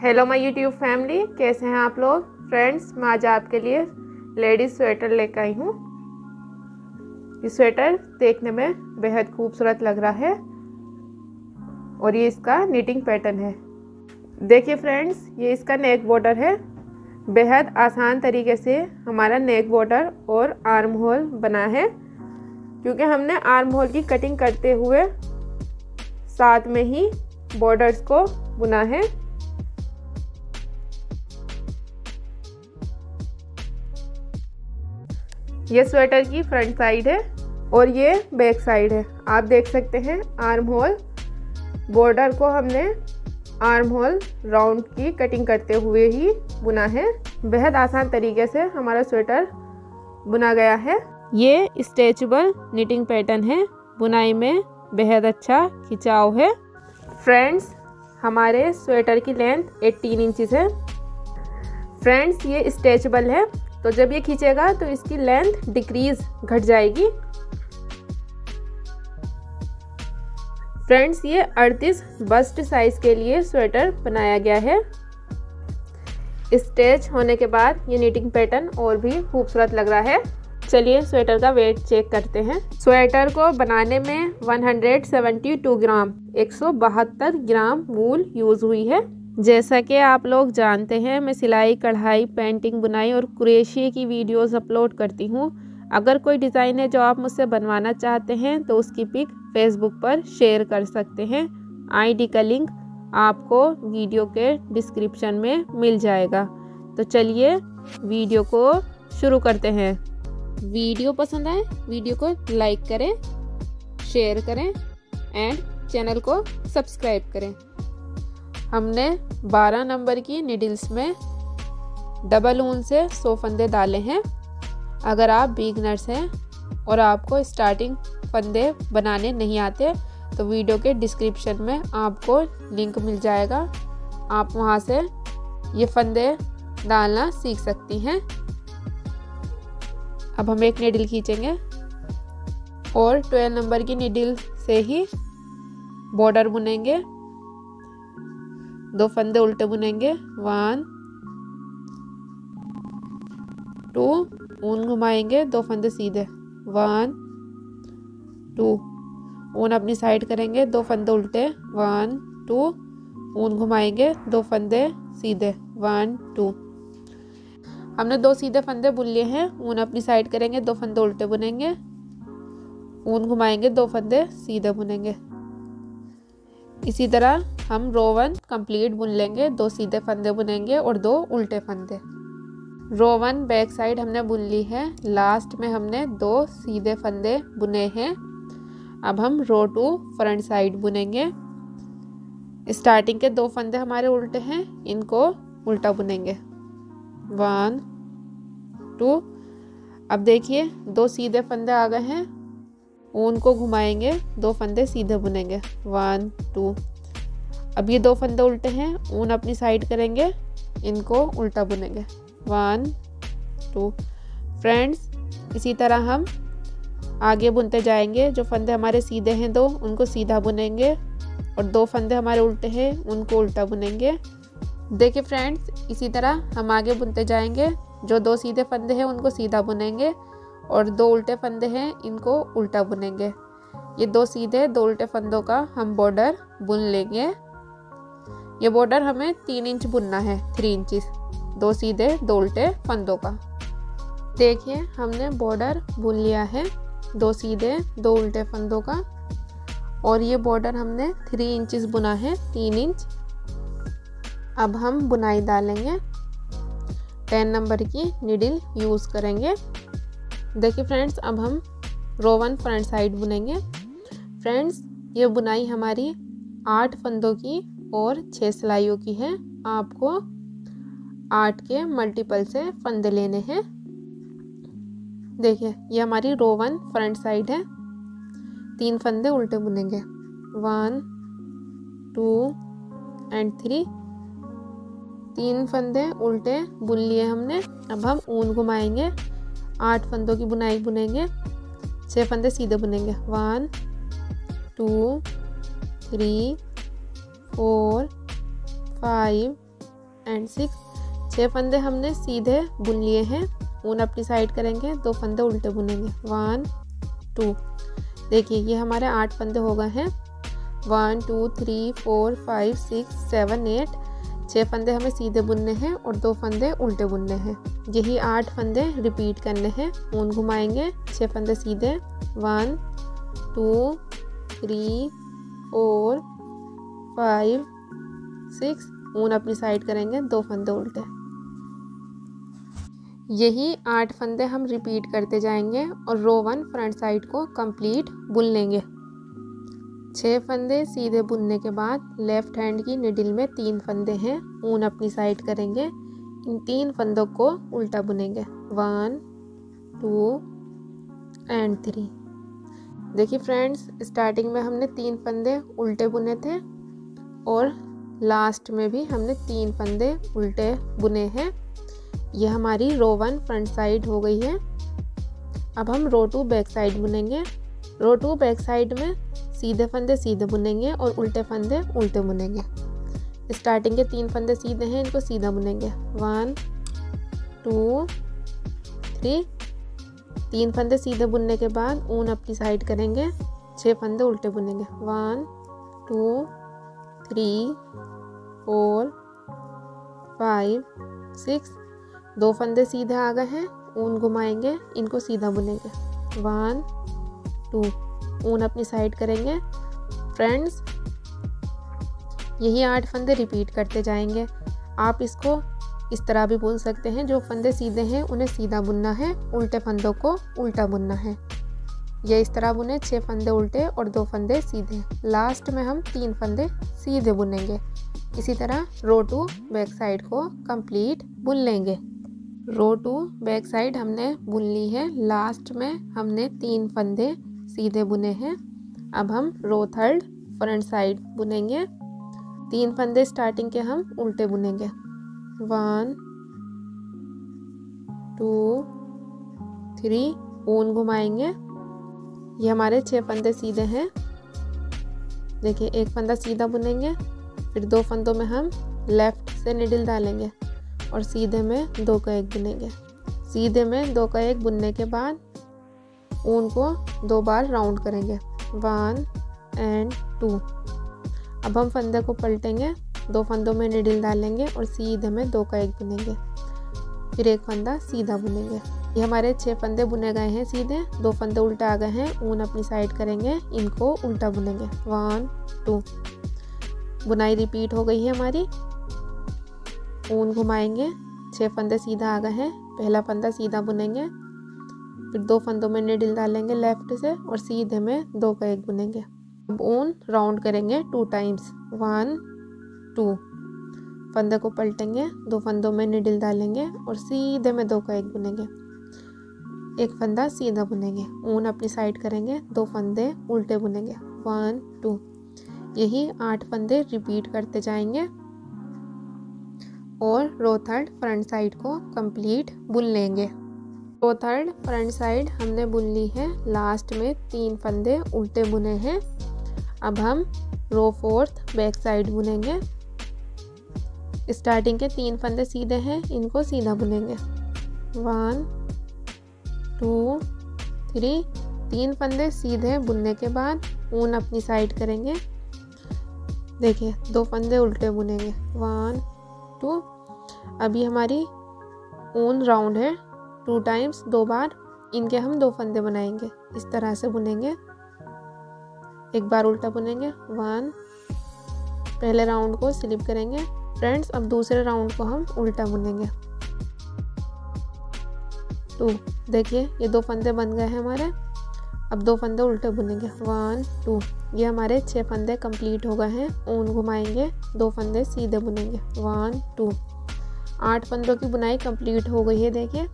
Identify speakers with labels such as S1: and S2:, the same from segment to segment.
S1: Hello my YouTube family कैसे हैं आप लोग? फ्रेंड्स मैं आज आपके लिए लेडीज़ स्वेटर लेकर आई हूँ। ये स्वेटर देखने में बेहद खूबसूरत लग रहा है और ये इसका नीटिंग पैटर्न है। देखिए फ्रेंड्स ये इसका नेक बॉर्डर है। बेहद आसान तरीके से हमारा नेक बॉर्डर और आर्म होल बना है। क्योंकि हमने आर्म होल की कटिंग करते हुए साथ में ही बॉर्डर्स को बुना है। ये स्वेटर की फ्रंट साइड है और ये बैक साइड है। आप देख सकते हैं आर्म होल बॉर्डर को हमने आर्म होल राउंड की कटिंग करते हुए ही बुना है। बेहद आसान तरीके से हमारा स्वेटर बुना गया है। ये स्ट्रेचबल निटिंग पैटर्न है। बुनाई में बेहद अच्छा खिंचाव है। फ्रेंड्स, हमारे स्वेटर की लेंथ 18 इंचज़ है। फ्रेंड्स, ये स्ट्रेचबल है। तो जब ये खींचेगा तो इसकी लेंथ डिक्रीज घट जाएगी। फ्रेंड्स ये अड़तीस बस्ट साइज़ के लिए स्वेटर बनाया गया है। स्टेच होने के बाद ये नीटिंग पैटर्न और भी खूबसूरत लग रहा है। चलिए स्वेटर का वेट चेक करते हैं। स्वेटर को बनाने में 172 ग्राम, एक सौ बहत्तर ग्राम वूल यूज़ हुई है। जैसा कि आप लोग जानते हैं, मैं सिलाई, कढ़ाई, पेंटिंग, बुनाई और कुरेशी की वीडियोस अपलोड करती हूँ। अगर कोई डिज़ाइन है जो आप मुझसे बनवाना चाहते हैं तो उसकी पिक फेसबुक पर शेयर कर सकते हैं। आईडी का लिंक आपको वीडियो के डिस्क्रिप्शन में मिल जाएगा। तो चलिए वीडियो को शुरू करते हैं। वीडियो पसंद आए, वीडियो को लाइक करें, शेयर करें, एंड चैनल को सब्सक्राइब करें। हमने 12 नंबर की निडल्स में डबल ऊन से सौ फंदे डाले हैं। अगर आप बिगनर्स हैं और आपको स्टार्टिंग फंदे बनाने नहीं आते तो वीडियो के डिस्क्रिप्शन में आपको लिंक मिल जाएगा। आप वहाँ से ये फंदे डालना सीख सकती हैं। अब हम एक निडल खींचेंगे और ट्वेल्व नंबर की निडल से ही बॉर्डर बुनेंगे। दो फंदे उल्टे बुनेंगे। वन, टू, ऊन घुमाएँगे, दो फंदे सीधे। वन, टू, ऊन अपनी साइड करेंगे, दो फंदे उल्टे। वन, टू, ऊन घुमाएँगे, दो फंदे सीधे। One, two. हमने दो सीधे फंदे बुन लिए हैं, ऊन अपनी साइड करेंगे, दो फंदे उल्टे बुनेंगे। ऊन घुमाएँगे, दो फंदे सीधे बुनेंगे। इसी तरह हम रो वन कंप्लीट बुन लेंगे, दो सीधे फंदे बुनेंगे और दो उल्टे फंदे। रो वन बैक साइड हमने बुन ली है। लास्ट में हमने दो सीधे फंदे बुने हैं। अब हम रो टू फ्रंट साइड बुनेंगे। स्टार्टिंग के दो फंदे हमारे उल्टे हैं, इनको उल्टा बुनेंगे। One, two. अब देखिए, दो सीधे फंदे आ गए हैं। ऊन को घुमाएँगे, दो फंदे सीधे बुनेंगे। One, two. अब ये दो फंदे उल्टे हैं, ऊन अपनी साइड करेंगे, इनको उल्टा बुनेंगे। वन टू फ्रेंड्स इसी तरह हम आगे बुनते जाएँगे। जो फंदे हमारे सीधे हैं दो, उनको सीधा बुनेंगे और दो फंदे हमारे उल्टे हैं, उनको उल्टा बुनेंगे। देखिए फ्रेंड्स इसी तरह हम आगे बुनते जाएँगे। जो दो सीधे फंदे हैं, उनको सीधा बुनेंगे और दो उल्टे फंदे हैं, इनको उल्टा बुनेंगे। ये दो सीधे, दो उल्टे फंदों का हम बॉर्डर बुन लेंगे। ये बॉर्डर हमें तीन इंच बुनना है थ्री इंचिस दो सीधे, दो उल्टे फंदों का। देखिए, हमने बॉर्डर बुन लिया है, दो सीधे, दो उल्टे फंदों का। और ये बॉर्डर हमने थ्री इंचिस बुना है, तीन इंच अब हम बुनाई डालेंगे। टेन नंबर की निडिल यूज़ करेंगे। देखिए फ्रेंड्स अब हम रोवन फ्रंट साइड बुनेंगे। फ्रेंड्स ये बुनाई हमारी आठ फंदों की और छः सिलाइयों की है। आपको आठ के मल्टीपल से फंदे लेने हैं। देखिए, ये हमारी रो वन फ्रंट साइड है। तीन फंदे उल्टे बुनेंगे। वन टू एंड थ्री तीन फंदे उल्टे बुन लिए हमने। अब हम ऊन घुमाएँगे। आठ फंदों की बुनाई बुनेंगे। छः फंदे सीधे बुनेंगे। One two three four, five and six. छः फंदे हमने सीधे बुन लिए हैं। ऊन अपनी साइड करेंगे, दो फंदे उल्टे बुनेंगे। One, two. देखिए, ये हमारे आठ फंदे हो गए हैं। One, two, three, four, five, six, seven, eight. छः फंदे हमें सीधे बुनने हैं और दो फंदे उल्टे बुनने हैं। यही आठ फंदे रिपीट करने हैं। ऊन घुमाएँगे छः फंदे सीधे। One, two, three, four five, six, ऊन अपनी साइड करेंगे, दो फंदे उल्टे यही आठ फंदे हम रिपीट करते जाएँगे और रो वन फ्रंट साइड को कंप्लीट बुन लेंगे। छः फंदे सीधे बुनने के बाद लेफ़्ट हैंड की निडिल में तीन फंदे हैं, ऊन अपनी साइड करेंगे। इन तीन फंदों को उल्टा बुनेंगे। वन टू एंड थ्री देखिए फ्रेंड्स स्टार्टिंग में हमने तीन फंदे उल्टे बुने थे और लास्ट में भी हमने तीन फंदे उल्टे बुने हैं। ये हमारी रो वन फ्रंट साइड हो गई है। अब हम रो टू बैक साइड बुनेंगे। रो टू बैक साइड में सीधे फंदे सीधे बुनेंगे और उल्टे फंदे उल्टे बुनेंगे। स्टार्टिंग के तीन फंदे सीधे हैं, इनको सीधा बुनेंगे। वन टू थ्री तीन फंदे सीधे बुनने के बाद ऊन अपनी साइड करेंगे। छः फंदे उल्टे बुनेंगे। One two three, four, five, six, दो फंदे सीधे आ गए हैं, ऊन घुमाएँगे, इनको सीधा बुनेंगे। वन, टू, ऊन अपनी साइड करेंगे। फ्रेंड्स, यही आठ फंदे रिपीट करते जाएँगे। आप इसको इस तरह भी बोल सकते हैं, जो फंदे सीधे हैं, उन्हें सीधा बुनना है, उल्टे फंदों को उल्टा बुनना है। या इस तरह बुने छः फंदे उल्टे और दो फंदे सीधे। लास्ट में हम तीन फंदे सीधे बुनेंगे। इसी तरह रो टू बैक साइड को कंप्लीट बुन लेंगे। रो टू बैक साइड हमने बुन ली है। लास्ट में हमने तीन फंदे सीधे बुने हैं। अब हम रो थर्ड फ्रंट साइड बुनेंगे। तीन फंदे स्टार्टिंग के हम उल्टे बुनेंगे। वन टू थ्री ऊन घुमाएँगे। ये हमारे छः फंदे सीधे हैं। देखिए, एक फंदा सीधा बुनेंगे, फिर दो फंदों में हम लेफ़्ट से निडिल डालेंगे और सीधे में दो का एक बुनेंगे। सीधे में दो का एक बुनने के बाद ऊन को दो बार राउंड करेंगे। वन एंड टू अब हम फंदे को पलटेंगे, दो फंदों में निडिल डालेंगे और सीधे में दो का एक बुनेंगे। फिर एक फंदा सीधा बुनेंगे। ये हमारे छह फंदे बुने गए हैं सीधे। दो फंदे उल्टा आ गए हैं। ऊन अपनी साइड करेंगे। इनको उल्टा बुनेंगे। वन टू बुनाई रिपीट हो गई है हमारी। ऊन घुमाएँगे। छह फंदे सीधा आ गए हैं। पहला फंदा सीधा बुनेंगे। फिर दो फंदों में निडिल डालेंगे लेफ़्ट से और सीधे में दो का एक बुनेंगे। अब ऊन राउंड करेंगे टू टाइम्स वन टू फंदे को पलटेंगे। दो फंदों में निडिल डालेंगे और सीधे में दो का एक बुनेंगे। एक फंदा सीधा बुनेंगे, ऊन अपनी साइड करेंगे, दो फंदे उल्टे बुनेंगे। वन टू यही आठ फंदे रिपीट करते जाएँगे और रो थर्ड फ्रंट साइड को कंप्लीट बुन लेंगे। रो थर्ड फ्रंट साइड हमने बुन ली है। लास्ट में तीन फंदे उल्टे बुने हैं। अब हम रो फोर्थ बैक साइड बुनेंगे। स्टार्टिंग के तीन फंदे सीधे हैं, इनको सीधा बुनेंगे। वन टू, थ्री, तीन फंदे सीधे बुनने के बाद ऊन अपनी साइड करेंगे। देखिए, दो फंदे उल्टे बुनेंगे। One, two. अभी हमारी ऊन राउंड है। टू टाइम्स, दो बार। इनके हम दो फंदे बनाएँगे। इस तरह से बुनेंगे। एक बार उल्टा बुनेंगे। वन। पहले राउंड को स्लिप करेंगे। फ्रेंड्स, अब दूसरे राउंड को हम उल्टा बुनेंगे। टू देखिए, ये दो फंदे बन गए हैं हमारे। अब दो फंदे उल्टे बुनेंगे। वन टू ये हमारे छः फंदे कंप्लीट हो गए हैं। ऊन घुमाएँगे, दो फंदे सीधे बुनेंगे। वन टू आठ फंदों की बुनाई कंप्लीट हो गई है, देखिए।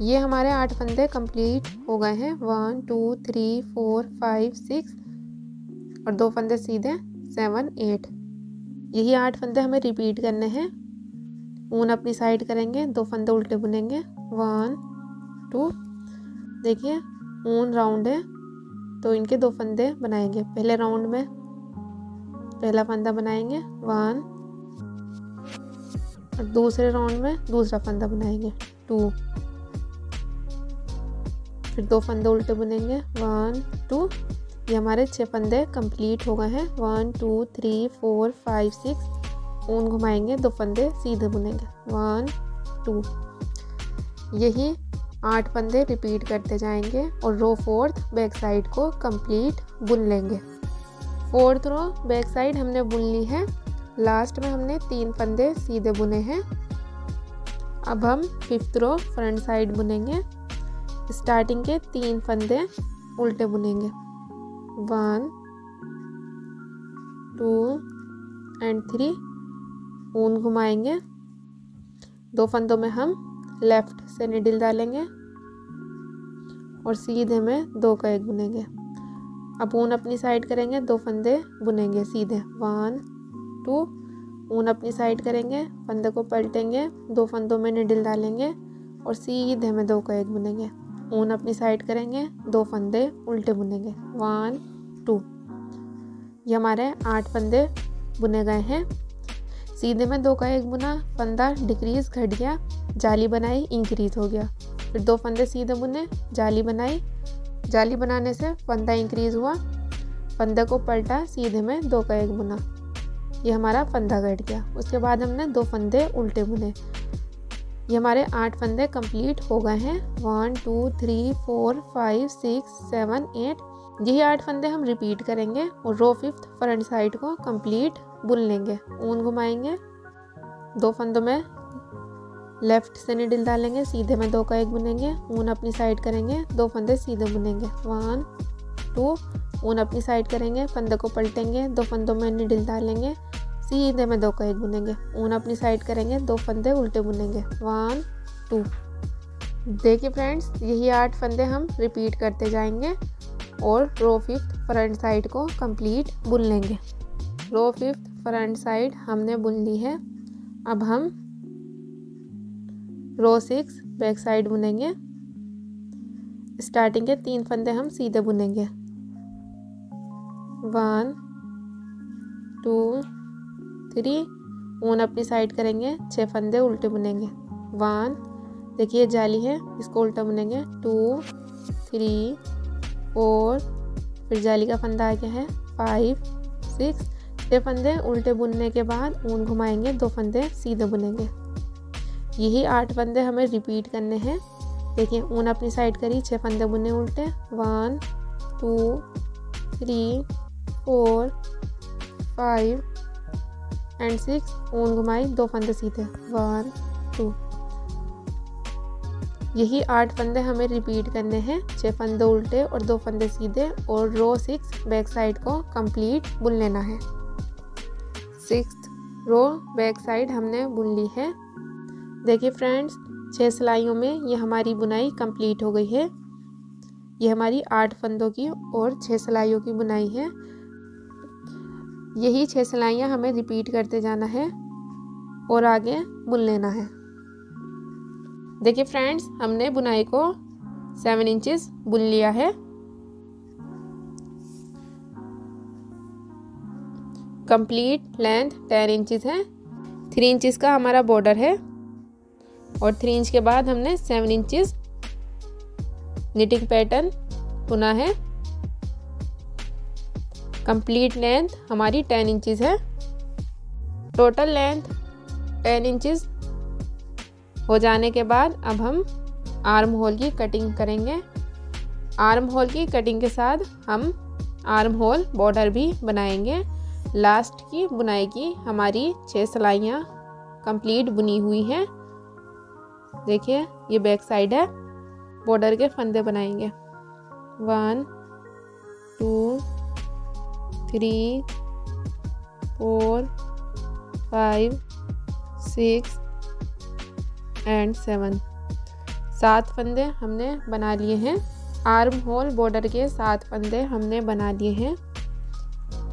S1: ये हमारे आठ फंदे कंप्लीट हो गए हैं। One two three four five six और दो फंदे सीधे सेवन एट यही आठ फंदे हमें रिपीट करने हैं। ऊन अपनी साइड करेंगे, दो फंदे उल्टे बुनेंगे। One two. देखिए ऊन राउंड है तो इनके दो फंदे बनाएँगे। पहले राउंड में, पहला फंदा बनाएँगे वन और दूसरे राउंड में दूसरा फंदा बनाएँगे टू फिर दो फंदे उल्टे बुनेंगे वन टू ये हमारे छः फंदे कंप्लीट हो गए हैं। One two three four five six ऊन घुमाएँगे, दो फंदे सीधे बुनेंगे। वन टू यही आठ फंदे रिपीट करते जाएँगे और रो फोर्थ बैक साइड को कंप्लीट बुन लेंगे। फोर्थ रो बैक साइड हमने बुन ली है। लास्ट में हमने तीन फंदे सीधे बुने हैं। अब हम फिफ्थ रो फ्रंट साइड बुनेंगे। स्टार्टिंग के तीन फंदे उल्टे बुनेंगे। वन टू एंड थ्री ऊन घुमाएँगे। दो फंदों में हम लेफ़्ट से निडिल डालेंगे और सीधे में दो का एक बुनेंगे। अब ऊन अपनी साइड करेंगे, दो फंदे बुनेंगे सीधे। वन टू ऊन अपनी साइड करेंगे, फंदे को पलटेंगे, दो फंदों में निडिल डालेंगे और सीधे में दो का एक बुनेंगे। ऊन अपनी साइड करेंगे, दो फंदे उल्टे बुनेंगे। वन टू ये हमारे आठ फंदे बुने गए हैं। सीधे में दो का एक बुना, फंदा डिक्रीज घट गया। जाली बनाई इंक्रीज हो गया। फिर दो फंदे सीधे बुने जाली बनाई। जाली बनाने से फंदा इंक्रीज हुआ। फंदे को पलटा, सीधे में दो का एक बुना। ये हमारा फंदा घट गया। उसके बाद हमने दो फंदे उल्टे बुने। ये हमारे आठ फंदे कंप्लीट हो गए हैं। One, two, three, four, five, six, seven, eight. यही आठ फंदे हम रिपीट करेंगे और रो फिफ्थ फ्रंट साइड को कंप्लीट बुन लेंगे। ऊन घुमाएँगे। दो फंदों में लेफ़्ट से निडल डालेंगे, सीधे में दो का एक बुनेंगे, ऊन अपनी साइड करेंगे, दो फंदे सीधे बुनेंगे। वन टू ऊन अपनी साइड करेंगे, फंदे को पलटेंगे, दो फंदों में निडल डालेंगे, सीधे में दो का एक बुनेंगे। ऊन अपनी साइड करेंगे, दो फंदे उल्टे बुनेंगे। वन टू देखिए फ्रेंड्स यही आठ फंदे हम रिपीट करते जाएँगे और रो फिफ्थ फ्रंट साइड को कंप्लीट बुन लेंगे। रो फिफ्थ फ्रंट साइड हमने बुन ली है। अब हम रो सिक्स, बैक साइड बुनेंगे। स्टार्टिंग के तीन फंदे हम सीधे बुनेंगे। वन, टू, थ्री, ऊन अपनी साइड करेंगे छः फंदे उल्टे बुनेंगे। वन, देखिए जाली है, इसको उल्टा बुनेंगे। टू, थ्री, फोर, फिर जाली का फंदा आ गया है। फाइव, सिक्स छः फंदे उल्टे बुनने के बाद ऊन घुमाएँगे, दो फंदे सीधे बुनेंगे। यही आठ फंदे हमें रिपीट करने हैं। देखिए, ऊन अपनी साइड करी छः फंदे बुने उल्टे। One two three four five and six ऊन घुमाई, दो फंदे सीधे। वन टू यही आठ फंदे हमें रिपीट करने हैं। छः फंदे उल्टे और दो फंदे सीधे और रो सिक्स बैक साइड को कंप्लीट बुन लेना है। सिक्स रो बैक साइड हमने बुन ली है। देखिए फ्रेंड्स छः सिलाइयों में ये हमारी बुनाई कंप्लीट हो गई है। ये हमारी आठ फंदों की और छः सिलाइयों की बुनाई है। यही छः सिलाइयाँ हमें रिपीट करते जाना है और आगे बुन लेना है। देखिए फ्रेंड्स, हमने बुनाई को सेवन इंचेस बुन लिया है। कंप्लीट लेंथ टेन इंचेस है। थ्री इंचेस का हमारा बॉर्डर है। और थ्री इंच के बाद हमने सेवन इंचेस निटिंग पैटर्न बुना है। कंप्लीट लेंथ हमारी टेन इंचज़ है। टोटल लेंथ टेन इंचज़ हो जाने के बाद अब हम आर्म होल की कटिंग करेंगे। आर्म होल की कटिंग के साथ हम आर्म होल बॉर्डर भी बनाएँगे। लास्ट की बुनाई की हमारी छः सिलाइयाँ कंप्लीट बुनी हुई हैं। देखिए, ये बैक साइड है। बॉर्डर के फंदे बनाएँगे। One two three four five six and seven सात फंदे हमने बना लिए हैं। आर्म होल बॉर्डर के सात फंदे हमने बना लिए हैं।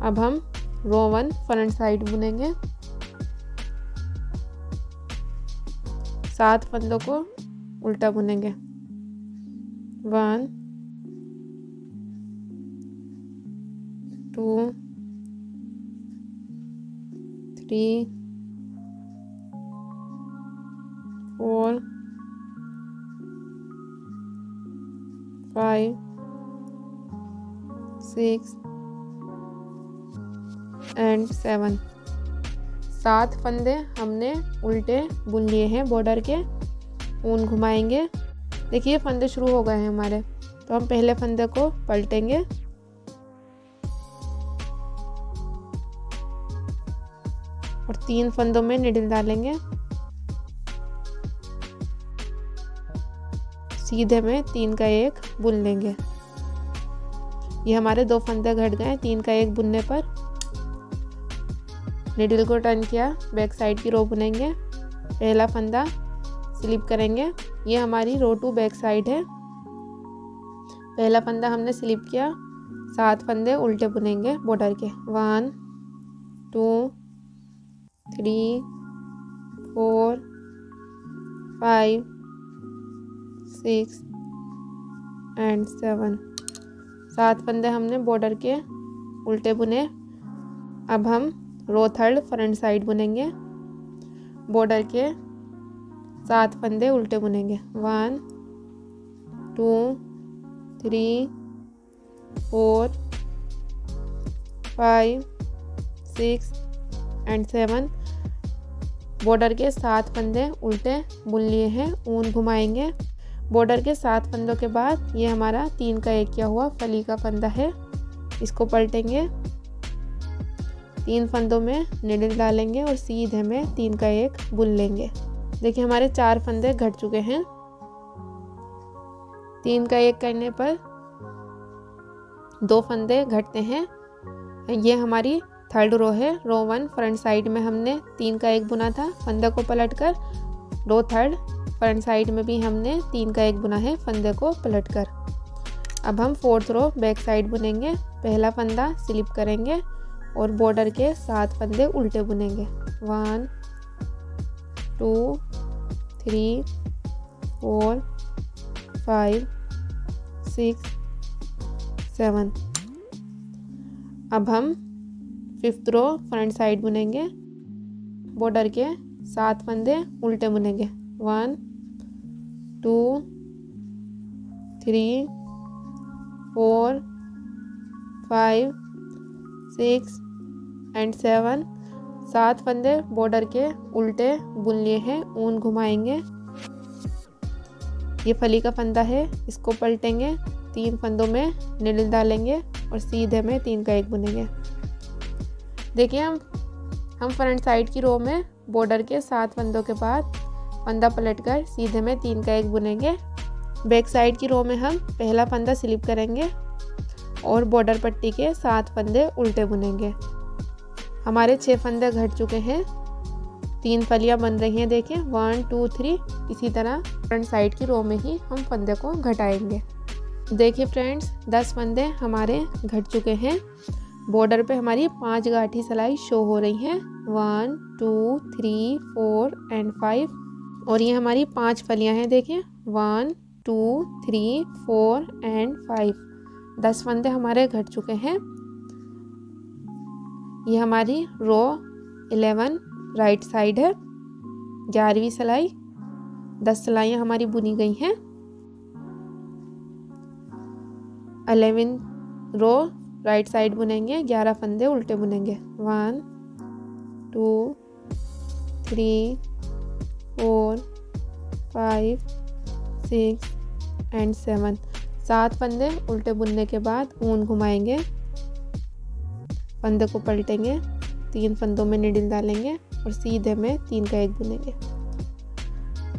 S1: अब हम रो वन फ्रंट साइड बुनेंगे। सात फंदों को उल्टा बुनेंगे। One two three four five six and seven. सात फंदे हमने उल्टे बुन लिए हैं बॉर्डर के। ऊन घुमाएँगे। देखिए, फंदे शुरू हो गए हैं हमारे। तो हम पहले फंदे को पलटेंगे। और तीन फंदों में निडल डालेंगे। सीधे में तीन का एक बुन लेंगे। ये हमारे दो फंदे घट गए तीन का एक बुनने पर। निडल को टर्न किया बैक साइड की रो बुनेंगे, पहला फंदा स्लिप करेंगे। ये हमारी रो टू बैक साइड है। पहला फंदा हमने स्लिप किया, सात फंदे उल्टे बुनेंगे बॉर्डर के। One two three four five six and seven सात फंदे हमने बॉर्डर के उल्टे बुने। अब हम रो थर्ड फ्रंट साइड बुनेंगे। बॉर्डर के सात फंदे उल्टे बुनेंगे। One, two, three, four, five, six and seven. Border के सात फंदे उल्टे बुन लिए हैं, ऊन घुमाएँगे। बॉर्डर के सात फंदों के बाद ये हमारा तीन का एक किया हुआ फली का फंदा है। इसको पलटेंगे। तीन फंदों में निडल डालेंगे और सीधे में तीन का एक बुन लेंगे। देखिए, हमारे चार फंदे घट चुके हैं। तीन का एक करने पर दो फंदे घटते हैं। ये हमारी थर्ड रो है। रो वन, फ्रंट साइड में हमने तीन का एक बुना था, फंदे को पलट कर रो थर्ड, फ्रंट साइड में भी हमने तीन का एक बुना है, फंदे को पलट कर अब हम फोर्थ रो बैक साइड बुनेंगे। पहला फंदा स्लिप करेंगे। और बॉर्डर के सात फंदे उल्टे बुनेंगे। One two three four five six seven अब हम फिफ्थ रो फ्रंट साइड बुनेंगे। बॉर्डर के सात फंदे उल्टे बुनेंगे। One two three four five six and seven सात फंदे बॉर्डर के उल्टे बुन लिए हैं, ऊन घुमाएँगे। ये फली का फंदा है, इसको पलटेंगे, तीन फंदों में निडल डालेंगे और सीधे में तीन का एक बुनेंगे। देखिए हम हम फ्रंट साइड की रो में बॉर्डर के सात फंदों के बाद फंदा पलट कर सीधे में तीन का एक बुनेंगे। बैक साइड की रो में हम पहला फंदा स्लिप करेंगे और बॉर्डर पट्टी के सात फंदे उल्टे बुनेंगे। हमारे छः फंदे घट चुके हैं। तीन फलियाँ बन रही हैं देखिए वन टू थ्री इसी तरह फ्रंट साइड की रो में ही हम फंदे को घटाएँगे। देखिए फ्रेंड्स दस फंदे हमारे घट चुके हैं। बॉर्डर पे हमारी पाँच गाठी सिलाई शो हो रही हैं। One two three four and five और ये हमारी पाँच फलियाँ हैं देखिए one two three four and five दस फंदे हमारे घट चुके हैं। ये हमारी रो इलेवन राइट साइड है। ग्यारहवीं सिलाई, दस सिलाइयाँ हमारी बुनी गई हैं। अलेवन रो राइट साइड बुनेंगे, ग्यारह फंदे उल्टे बुनेंगे। One, two, three, four, five, six and seven. सात फंदे उल्टे बुनने के बाद ऊन घुमाएँगे। फंदे को पलटेंगे, तीन फंदों में निडिल डालेंगे और सीधे में तीन का एक बुनेंगे।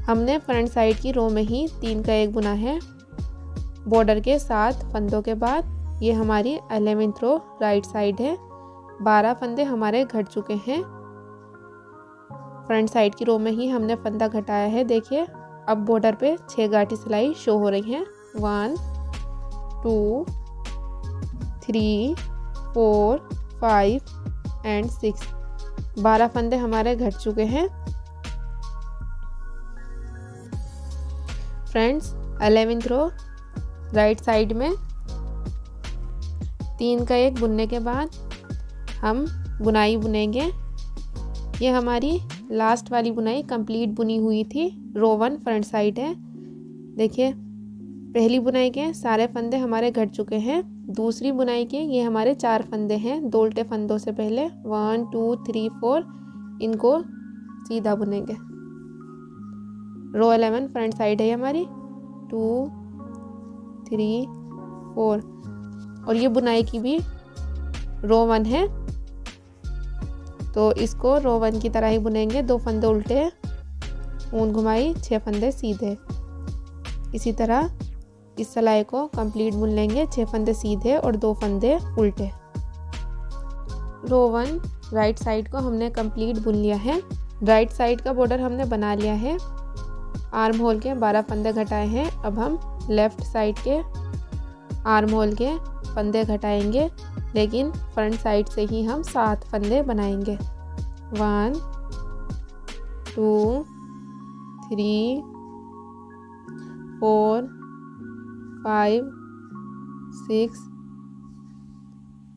S1: हमने फ्रंट साइड की रो में ही तीन का एक बुना है। बॉर्डर के सात फंदों के बाद ये हमारी अलेवेंथ रो राइट साइड है। बारह फंदे हमारे घट चुके हैं। फ्रंट साइड की रो में ही हमने फंदा घटाया है, देखिए। अब बॉर्डर पे छः गाठी सिलाई शो हो रही हैं। One, two, three, four five and six बारह फंदे हमारे घट चुके हैं। Friends eleventh row right side में। तीन का एक बुनने के बाद हम बुनाई बुनेंगे। ये हमारी लास्ट वाली बुनाई कंप्लीट बुनी हुई थी। रो वन फ्रंट साइड है। देखिए पहली बुनाई के सारे फंदे हमारे घट चुके हैं। दूसरी बुनाई के, ये हमारे चार फंदे हैं, दो उल्टे फंदों से पहले। वन टू थ्री फोर इनको सीधा बुनेंगे। रो एलेवन फ्रंट साइड है हमारी। टू थ्री फोर और ये बुनाई की भी रो वन है। तो इसको रो वन की तरह ही बुनेंगे। दो फंदे उल्टे ऊन घुमाई छः फंदे सीधे। इसी तरह इस सलाई को कंप्लीट बुन लेंगे। छः फंदे सीधे और दो फंदे उल्टे। रो वन राइट साइड को हमने कंप्लीट बुन लिया है। राइट साइड का बॉर्डर हमने बना लिया है। आर्म होल के बारह फंदे घटाए हैं। अब हम लेफ़्ट साइड के आर्म होल के फंदे घटाएँगे। लेकिन फ्रंट साइड से ही हम सात फंदे बनाएँगे। One two three four five, six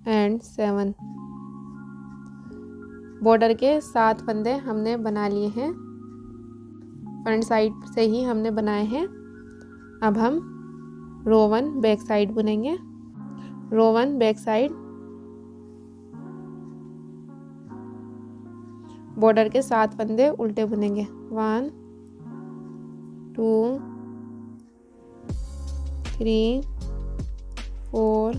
S1: and seven. Border के सात फंदे हमने बना लिए हैं। फ्रंट साइड से ही हमने बनाए हैं। अब हम रो वन बैक साइड बुनेंगे। Row one back side. Border के सात फंदे उल्टे बुनेंगे। One, two three, four,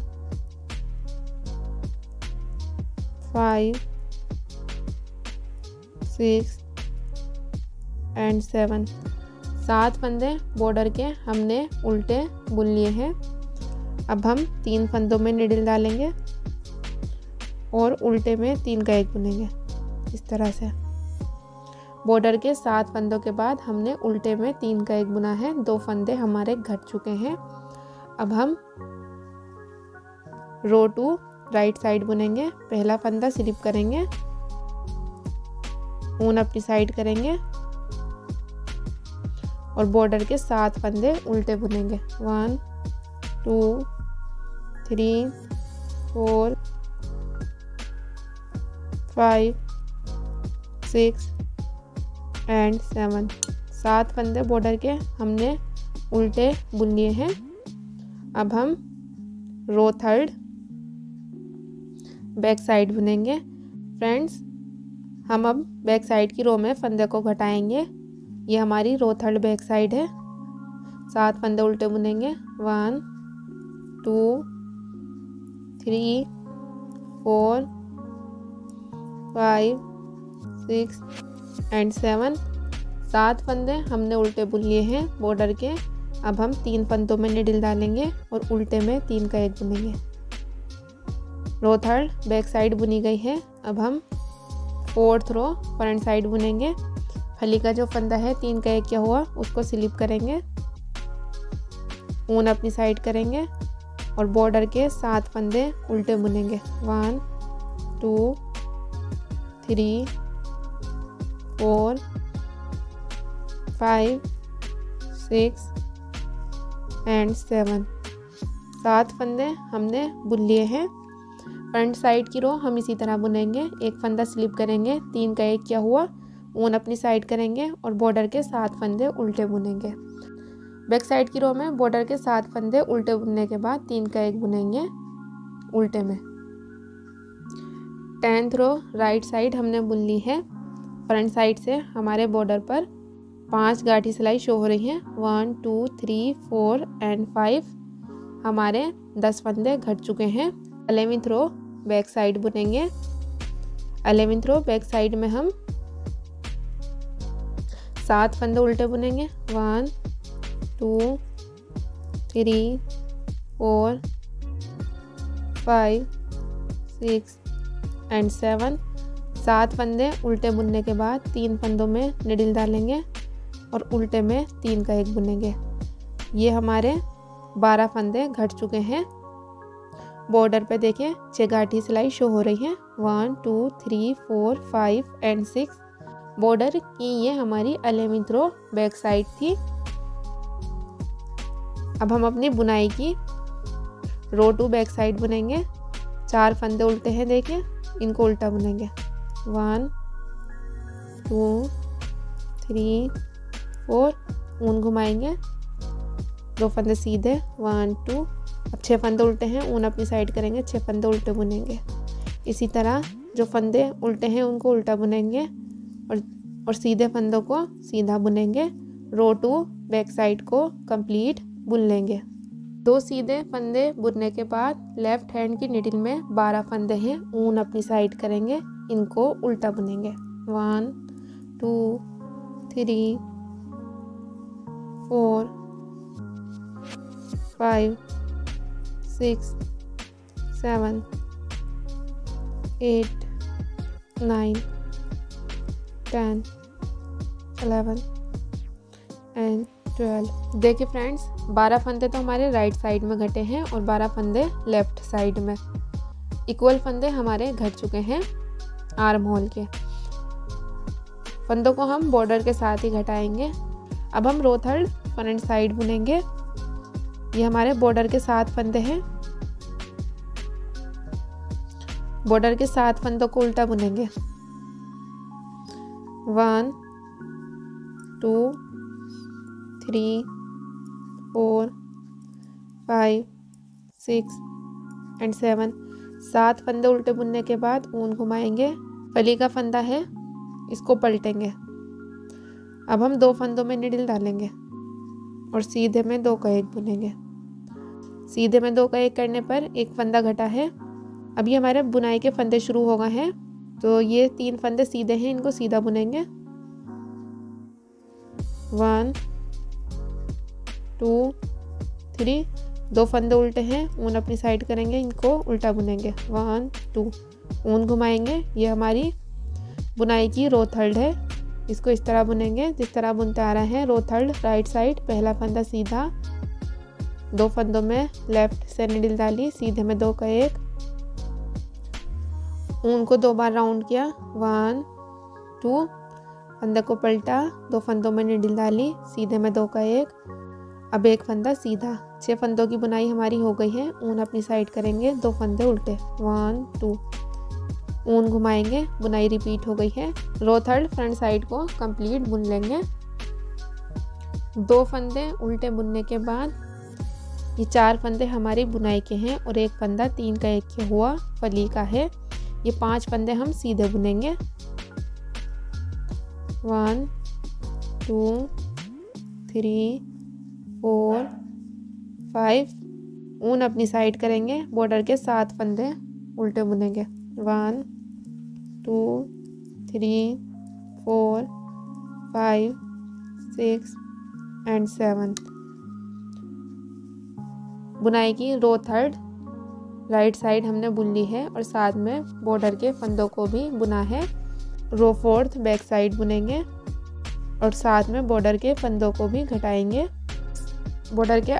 S1: five, six, and seven. सात फंदे बॉर्डर के हमने उल्टे बुन लिए हैं। अब हम तीन फंदों में निडल डालेंगे और उल्टे में तीन का एक बुनेंगे, इस तरह से। बॉर्डर के सात फंदों के बाद हमने उल्टे में तीन का एक बुना है। दो फंदे हमारे घट चुके हैं। अब हम रो टू राइट साइड बुनेंगे। पहला फंदा स्लिप करेंगे। ऊन अपनी साइड करेंगे। और बॉर्डर के सात फंदे उल्टे बुनेंगे। One two three four five six and seven सात फंदे बॉर्डर के हमने उल्टे बुन लिए हैं। अब हम रो थर्ड बैक साइड बुनेंगे। फ्रेंड्स हम अब बैक साइड की रो में फंदे को घटाएँगे। ये हमारी रो थर्ड बैक साइड है। सात फंदे उल्टे बुनेंगे। One two three four five six and seven सात फंदे हमने उल्टे बुन लिए हैं बॉर्डर के। अब हम तीन फंदों में निडिल डालेंगे और उल्टे में तीन का एक बुनेंगे। रो थर्ड बैक साइड बुनी गई है। अब हम फोर्थ रो फ्रंट साइड बुनेंगे। फली का जो फंदा है, तीन का एक क्या हुआ, उसको स्लिप करेंगे। ऊन अपनी साइड करेंगे और बॉर्डर के सात फंदे उल्टे बुनेंगे। One, two, three, four, five, six and seven सात फंदे हमने बुन लिए हैं। फ्रंट साइड की रो हम इसी तरह बुनेंगे। एक फंदा स्लिप करेंगे, तीन का एक क्या हुआ? ऊन अपनी साइड करेंगे और बॉर्डर के सात फंदे उल्टे बुनेंगे। बैक साइड की रो में बॉर्डर के सात फंदे उल्टे बुनने के बाद तीन का एक बुनेंगे उल्टे में। टेंथ रो राइट साइड हमने बुन ली है। फ्रंट साइड से हमारे बॉर्डर पर पाँच गाठी सिलाई शो हो रही हैं। One two three four and five हमारे दस फंदे घट चुके हैं। अलेवेंथ रो बैक साइड बुनेंगे। अलेवेंथ रो बैक साइड में हम सात फंदे उल्टे बुनेंगे। One two three four five six and seven सात फंदे उल्टे बुनने के बाद तीन फंदों में निडल डालेंगे। और उल्टे में तीन का एक बुनेंगे। ये हमारे बारह फंदे घट चुके हैं। बॉर्डर पे देखें छः गाठी सिलाई शो हो रही है। One, two, three, four, five and six. Border की ये हमारी अलेवेंथ रो बैक साइड थी। अब हम अपनी बुनाई की रो टू बैक साइड बुनेंगे। चार फंदे उल्टे हैं देखें इनको उल्टा बुनेंगे। वन, टू, थ्री फोर, ऊन घुमाएँगे। दो फंदे सीधे, वन, टू। अब छः फंदे उल्टे हैं, ऊन अपनी साइड करेंगे छः फंदे उल्टे बुनेंगे। इसी तरह जो फंदे उल्टे हैं, उनको उल्टा बुनेंगे और और सीधे फंदों को सीधा बुनेंगे। रो टू बैक साइड को कंप्लीट बुन लेंगे। दो सीधे फंदे बुनने के बाद लेफ़्ट हैंड की निडिल में बारह फंदे हैं, ऊन अपनी साइड करेंगे, इनको उल्टा बुनेंगे। One two three four, five, six, seven, eight, nine, ten eleven and twelve. देखिए फ्रेंड्स, बारह फंदे तो हमारे राइट साइड में घटे हैं और बारह फंदे लेफ़्ट साइड में। इक्वल फंदे हमारे घट चुके हैं आर्म होल के। फंदों को हम बॉर्डर के साथ ही घटाएँगे। अब हम रो थर्ड फ्रंट साइड बुनेंगे। ये हमारे बॉर्डर के साथ फंदे हैं। बॉर्डर के साथ फंदों को उल्टा बुनेंगे। One two three four five six and seven सात फंदे उल्टे बुनने के बाद ऊन घुमाएँगे। फली का फंदा है, इसको पलटेंगे। अब हम दो फंदों में निडिल डालेंगे। और सीधे में दो का एक बुनेंगे। सीधे में दो का एक करने पर एक फंदा घटा है। अभी हमारे बुनाई के फंदे शुरू हो गए हैं तो ये तीन फंदे सीधे हैं, इनको सीधा बुनेंगे। वन, टू, थ्री, दो फंदे उल्टे हैं, ऊन अपनी साइड करेंगे, इनको उल्टा बुनेंगे। वन, टू, ऊन घुमाएँगे, ये हमारी बुनाई की रो थर्ड है। इसको इस तरह बुनेंगे। जिस तरह बुनते आ रहे हैं रो थर्ड राइट साइड पहला फंदा सीधा। दो फंदों में लेफ़्ट से निडिल डाली, सीधे में दो का एक। ऊन को दो बार राउंड किया। वन टू फंदे को पलटा, दो फंदों में निडिल डाली, सीधे में दो का एक। अब एक फंदा सीधा। छह फंदों की बुनाई हमारी हो गई है। ऊन अपनी साइड करेंगे, दो फंदे उल्टे। वन टू ऊन घुमाएँगे, बुनाई रिपीट हो गई है। रो थर्ड फ्रंट साइड को कंप्लीट बुन लेंगे। दो फंदे उल्टे बुनने के बाद, ये चार फंदे हमारी बुनाई के हैं और एक फंदा तीन का एक के हुआ फली का है। ये पाँच फंदे हम सीधे बुनेंगे। One two three four five ऊन अपनी साइड करेंगे बॉर्डर के सात फंदे उल्टे बुनेंगे। One, two, three, four, five, six and seven. बुनाई की रो थर्ड। राइट साइड हमने बुन ली है और साथ में बॉर्डर के फंदों को भी बुना है। रो फोर्थ, बैक साइड बुनेंगे और साथ में बॉर्डर के फंदों को भी घटाएँगे। बॉर्डर के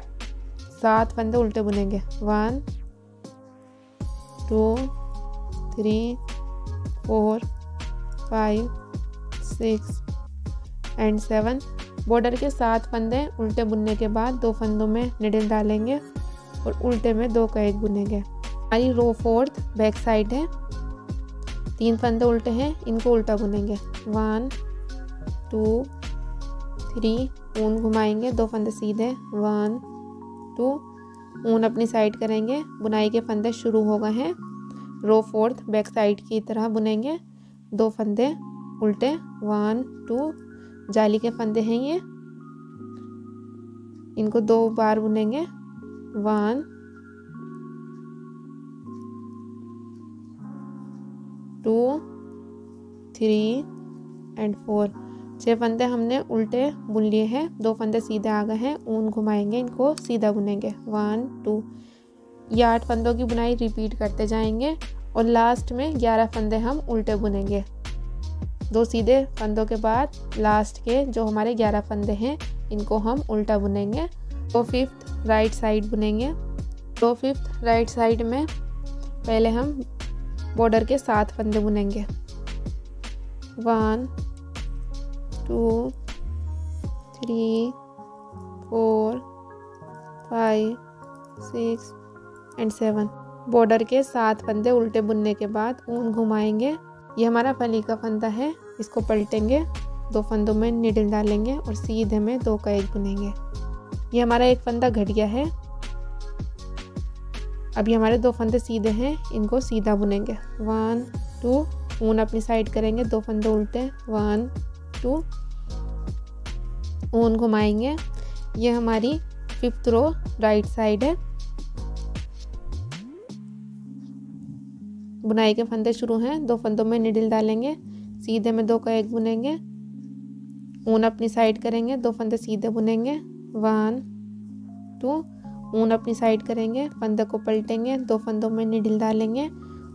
S1: सात फंदे उल्टे बुनेंगे। One, two three, four, five, six and seven. Border के सात फंदे, उल्टे बुनने के बाद दो फंदों में निडिल डालेंगे और उल्टे में दो का एक बुनेंगे। हमारी रो फोर्थ बैक साइड है। तीन फंदे उल्टे हैं, इनको उल्टा बुनेंगे। वन टू थ्री ऊन घुमाएँगे, दो फंदे सीधे। वन टू ऊन अपनी साइड करेंगे। बुनाई के फंदे शुरू हो गए हैं। रो फोर्थ बैक साइड की तरह बुनेंगे। दो फंदे, उल्टे वन टू जाली के फंदे हैं ये। इनको दो बार बुनेंगे। One two three and four छः फंदे हमने उल्टे बुन लिए हैं। दो फंदे सीधे आ गए हैं। ऊन घुमाएँगे इनको, सीधा बुनेंगे। वन टू ये आठ फंदों की बुनाई रिपीट करते जाएँगे और लास्ट में ग्यारह फंदे हम उल्टे बुनेंगे। दो सीधे फंदों के बाद लास्ट के जो हमारे ग्यारह फंदे हैं, इनको हम उल्टा बुनेंगे। तो फिफ्थ राइट साइड बुनेंगे। तो फिफ्थ राइट साइड में पहले हम बॉर्डर के सात फंदे बुनेंगे। One two three four five six and seven border के सात फंदे उल्टे बुनने के बाद ऊन घुमाएँगे। ये हमारा फली का फंदा है। इसको पलटेंगे। दो फंदों में निडल डालेंगे और सीधे में दो का एक बुनेंगे। ये हमारा एक फंदा घट गया है। अभी हमारे दो फंदे सीधे हैं। इनको सीधा बुनेंगे। वन टू ऊन अपनी साइड करेंगे। दो फंदे उल्टे। वन टू ऊन घुमाएँगे। ये हमारी फिफ्थ रो राइट साइड है। बुनाई के फंदे शुरू हैं। दो फंदों में निडिल डालेंगे। सीधे में दो का एक बुनेंगे। ऊन अपनी साइड करेंगे। दो फंदे सीधे बुनेंगे। वन, टू, ऊन अपनी साइड करेंगे। फंदे को पलटेंगे। दो फंदों में निडिल डालेंगे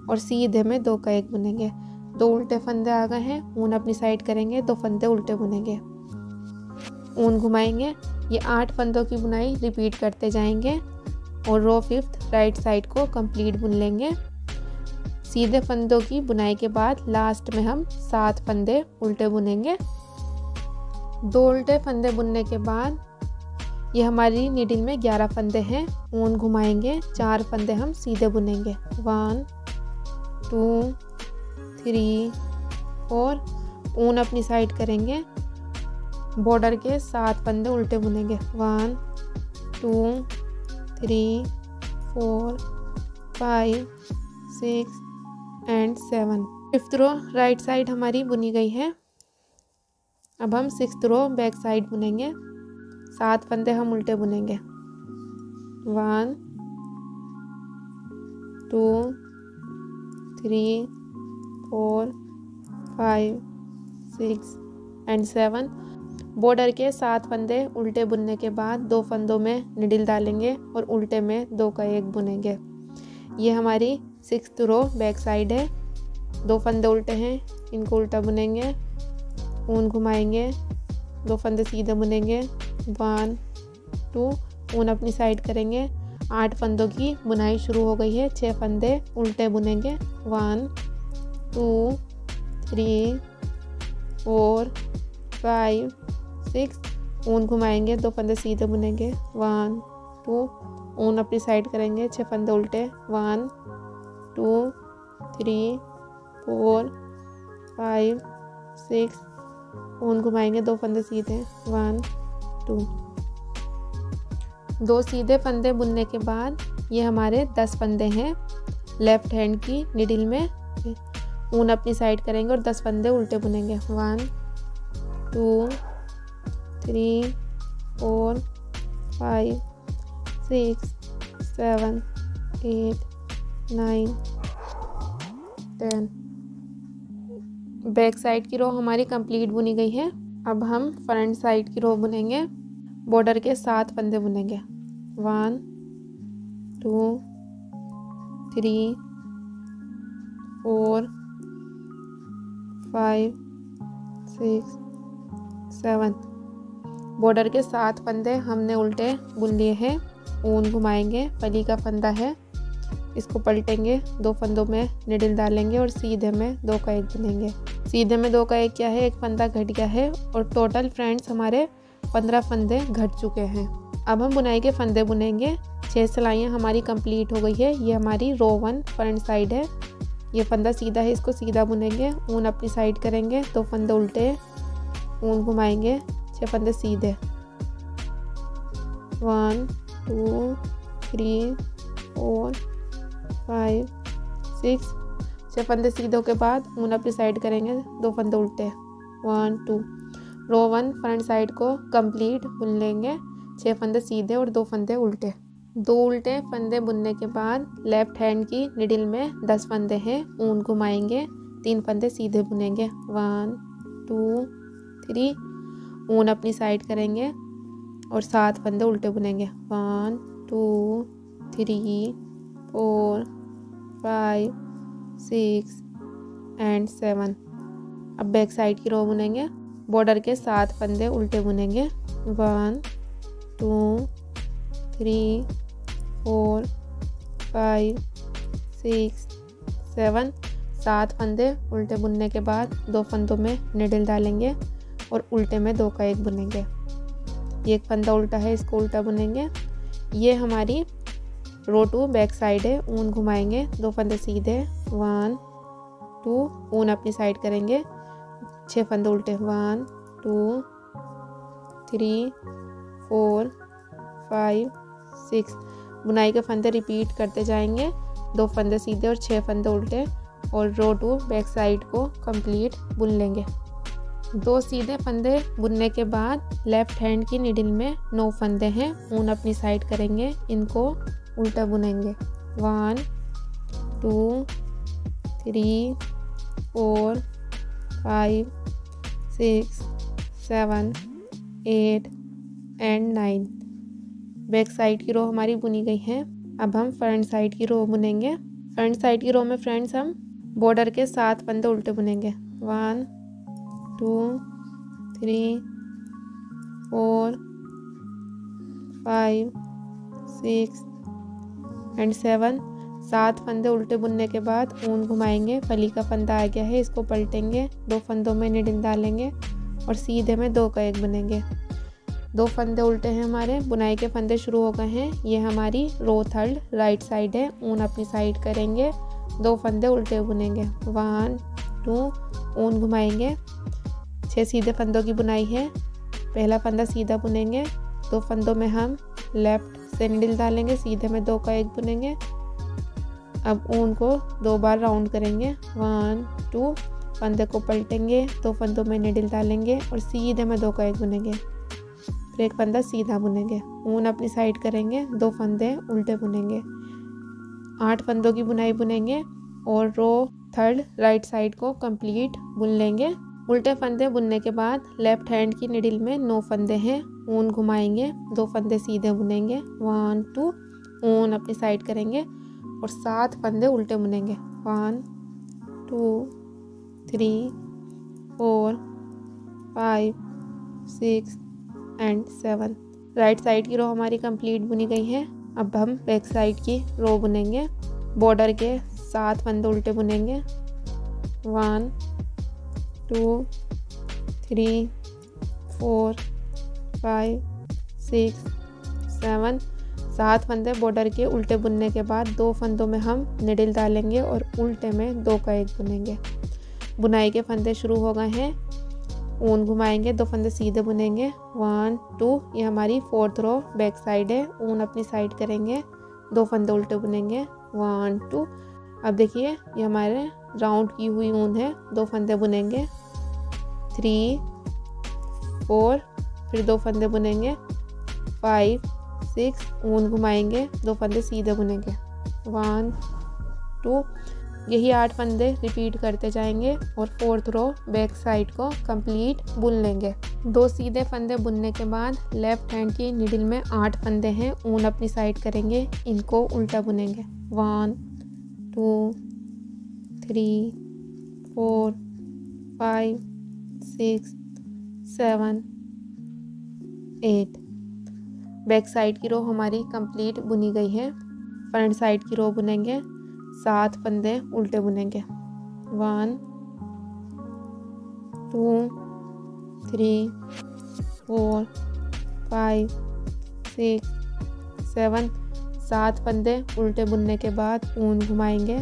S1: और सीधे में दो का एक बुनेंगे। दो उल्टे फंदे आ गए हैं। ऊन अपनी साइड करेंगे। दो फंदे उल्टे बुनेंगे। ऊन घुमाएँगे। ये आठ फंदों की बुनाई रिपीट करते जाएँगे और रो फिफ्थ राइट साइड को कंप्लीट बुन लेंगे। सीधे फंदों की बुनाई के बाद लास्ट में हम सात फंदे उल्टे बुनेंगे। दो उल्टे फंदे बुनने के बाद ये हमारी नीडल में ग्यारह फंदे हैं, ऊन घुमाएँगे, चार फंदे हम सीधे बुनेंगे। वन टू थ्री फोर ऊन अपनी साइड करेंगे। बॉर्डर के सात फंदे उल्टे बुनेंगे। One two three four five six and seven. Fifth row right side हमारी बुनी गई है। अब हम सिक्स रो बैक साइड बुनेंगे। सात फंदे हम उल्टे बुनेंगे। One two three four five six and seven border के सात फंदे उल्टे बुनने के बाद दो फंदों में निडिल डालेंगे और उल्टे में दो का एक बुनेंगे। ये हमारी सिक्स रो, बैक साइड है। दो फंदे उल्टे हैं, इनको उल्टा बुनेंगे, ऊन घुमाएँगे, दो फंदे सीधे बुनेंगे, वन, टू, ऊन अपनी साइड करेंगे। आठ फंदों की बुनाई शुरू हो गई है छः फंदे उल्टे बुनेंगे, one, two, three, four, five, six, ऊन घुमाएँगे, दो फंदे सीधे बुनेंगे, वन, टू, ऊन अपनी साइड करेंगे छः फंदे उल्टे, one two, three, four, five, six ऊन घुमाएँगे, दो फंदे सीधे, वन, टू। दो सीधे फंदे बुनने के बाद ये हमारे दस फंदे हैं, लेफ़्ट हैंड की निडिल में। ऊन अपनी साइड करेंगे और दस फंदे उल्टे बुनेंगे। One, two, three, four, five, six, seven, eight nine ten back side की रो हमारी कंप्लीट बुनी गई है। अब हम फ्रंट साइड की रो बुनेंगे। बॉर्डर के सात फंदे बुनेंगे। One two three four five six seven border के सात फंदे हमने उल्टे बुन लिए हैं। ऊन घुमाएँगे। पली का फंदा है। इसको पलटेंगे, दो फंदों में निडल डालेंगे और सीधे में दो का एक बुनेंगे सीधे में दो का एक क्या है? एक फंदा घट गया है और टोटल फ्रेंड्स हमारे पंद्रह फंदे घट चुके हैं। अब हम बुनाई के फंदे बुनेंगे। छः सिलाइयाँ हमारी कंप्लीट हो गई है। ये हमारी रो वन फ्रंट साइड है। ये फंदा सीधा है, इसको सीधा बुनेंगे। ऊन अपनी साइड करेंगे। दो फंदे उल्टे ऊन घुमाएँगे। छः फंदे सीधे। One two three four five six छः फंदे सीधों के बाद ऊन अपनी साइड करेंगे, दो फंदे उल्टे one two row one front side को कंप्लीट बुन लेंगे छः फंदे सीधे और दो फंदे उल्टे। दो उल्टे फंदे बुनने के बाद लेफ़्ट हैंड की निडिल में दस फंदे हैं, ऊन घुमाएँगे, तीन फंदे सीधे बुनेंगे। वन टू थ्री ऊन अपनी साइड करेंगे और सात फंदे उल्टे बुनेंगे। One two three four five, six and seven. अब बैक साइड की रो बुनेंगे। बॉर्डर के सात फंदे उल्टे बुनेंगे। One, two, three, four, five, six, seven. सात फंदे उल्टे बुनने के बाद दो फंदों में निडल डालेंगे और उल्टे में दो का एक बुनेंगे। एक फंदा उल्टा है, इसको उल्टा बुनेंगे। ये हमारी रो टू बैक साइड है, ऊन घुमाएँगे, दो फंदे सीधे, वन, टू, ऊन अपनी साइड करेंगे छः फंदे उल्टे, one, two, three, four, five, six, बुनाई के फंदे रिपीट करते जाएँगे, दो फंदे सीधे और छः फंदे उल्टे, और रो टू बैक साइड को कंप्लीट बुन लेंगे। दो सीधे फंदे बुनने के बाद लेफ़्ट हैंड की निडिल में नौ फंदे हैं, ऊन अपनी साइड करेंगे, इनको उल्टा बुनेंगे। One, two, three, four, five, six, seven, eight, and nine. Back side की रो हमारी बुनी गई है। अब हम फ्रंट साइड की रो बुनेंगे। फ्रंट साइड की रो में फ्रेंड्स हम बॉर्डर के सात फंदे उल्टे बुनेंगे। One, two, three, four, five, six and seven सात फंदे उल्टे बुनने के बाद ऊन घुमाएँगे, फली का फंदा आ गया है, इसको पलटेंगे, दो फंदों में निडिल डालेंगे और सीधे में दो का एक बुनेंगे। दो फंदे उल्टे हैं हमारे, बुनाई के फंदे शुरू हो गए हैं, ये हमारी रो थर्ड, राइट साइड है, ऊन अपनी साइड करेंगे, दो फंदे उल्टे बुनेंगे। वन, टू, ऊन घुमाएँगे छः सीधे फंदों की बुनाई है, पहला फंदा सीधा बुनेंगे, दो फंदों में हम लेफ़्ट से निडिल डालेंगे, सीधे में दो का एक बुनेंगे। अब ऊन को दो बार राउंड करेंगे। वन, टू, फंदे को पलटेंगे, दो फंदों में निडिल डालेंगे और सीधे में दो का एक बुनेंगे। फिर एक फंदा सीधा बुनेंगे। ऊन अपनी साइड करेंगे, दो फंदे उल्टे बुनेंगे। आठ फंदों की बुनाई बुनेंगे और रो थर्ड राइट साइड को कंप्लीट बुन लेंगे। उल्टे फंदे बुनने के बाद लेफ़्ट हैंड की निडिल में नौ फंदे हैं। ऊन घुमाएँगे, दो फंदे सीधे बुनेंगे। वन, टू, ऊन अपनी साइड करेंगे और सात फंदे उल्टे बुनेंगे। One, two, three, four, five, six and seven. Right side की रो हमारी कंप्लीट बुनी गई है। अब हम बैक साइड की रो बुनेंगे। बॉर्डर के सात फंदे उल्टे बुनेंगे। One two, three, four, five, six, seven. सात फंदे बॉर्डर के उल्टे बुनने के बाद दो फंदों में हम निडिल डालेंगे और उल्टे में दो का एक बुनेंगे। बुनाई के फंदे शुरू हो गए हैं। ऊन घुमाएँगे, दो फंदे सीधे बुनेंगे। वन, टू, ये हमारी फोर्थ रो बैक साइड है। ऊन अपनी साइड करेंगे, दो फंदे उल्टे बुनेंगे। वन, टू, अब देखिए, ये हमारे राउंड की हुई ऊन है, दो फंदे बुनेंगे। थ्री, फोर, फिर दो फंदे बुनेंगे। फाइव, सिक्स, ऊन घुमाएँगे, दो फंदे सीधे बुनेंगे। वन, टू, यही आठ फंदे रिपीट करते जाएँगे और फोर्थ रो बैक साइड को कंप्लीट बुन लेंगे। दो सीधे फंदे बुनने के बाद लेफ़्ट हैंड की निडिल में आठ फंदे हैं, ऊन अपनी साइड करेंगे, इनको उल्टा बुनेंगे। One, two, three, four, five six, seven, eight. Back side की रो हमारी कंप्लीट बुनी गई है। फ्रंट साइड की रो बुनेंगे। सात फंदे उल्टे बुनेंगे। One, two, three, four, five, six, seven. सात फंदे उल्टे बुनने के बाद ऊन घुमाएँगे।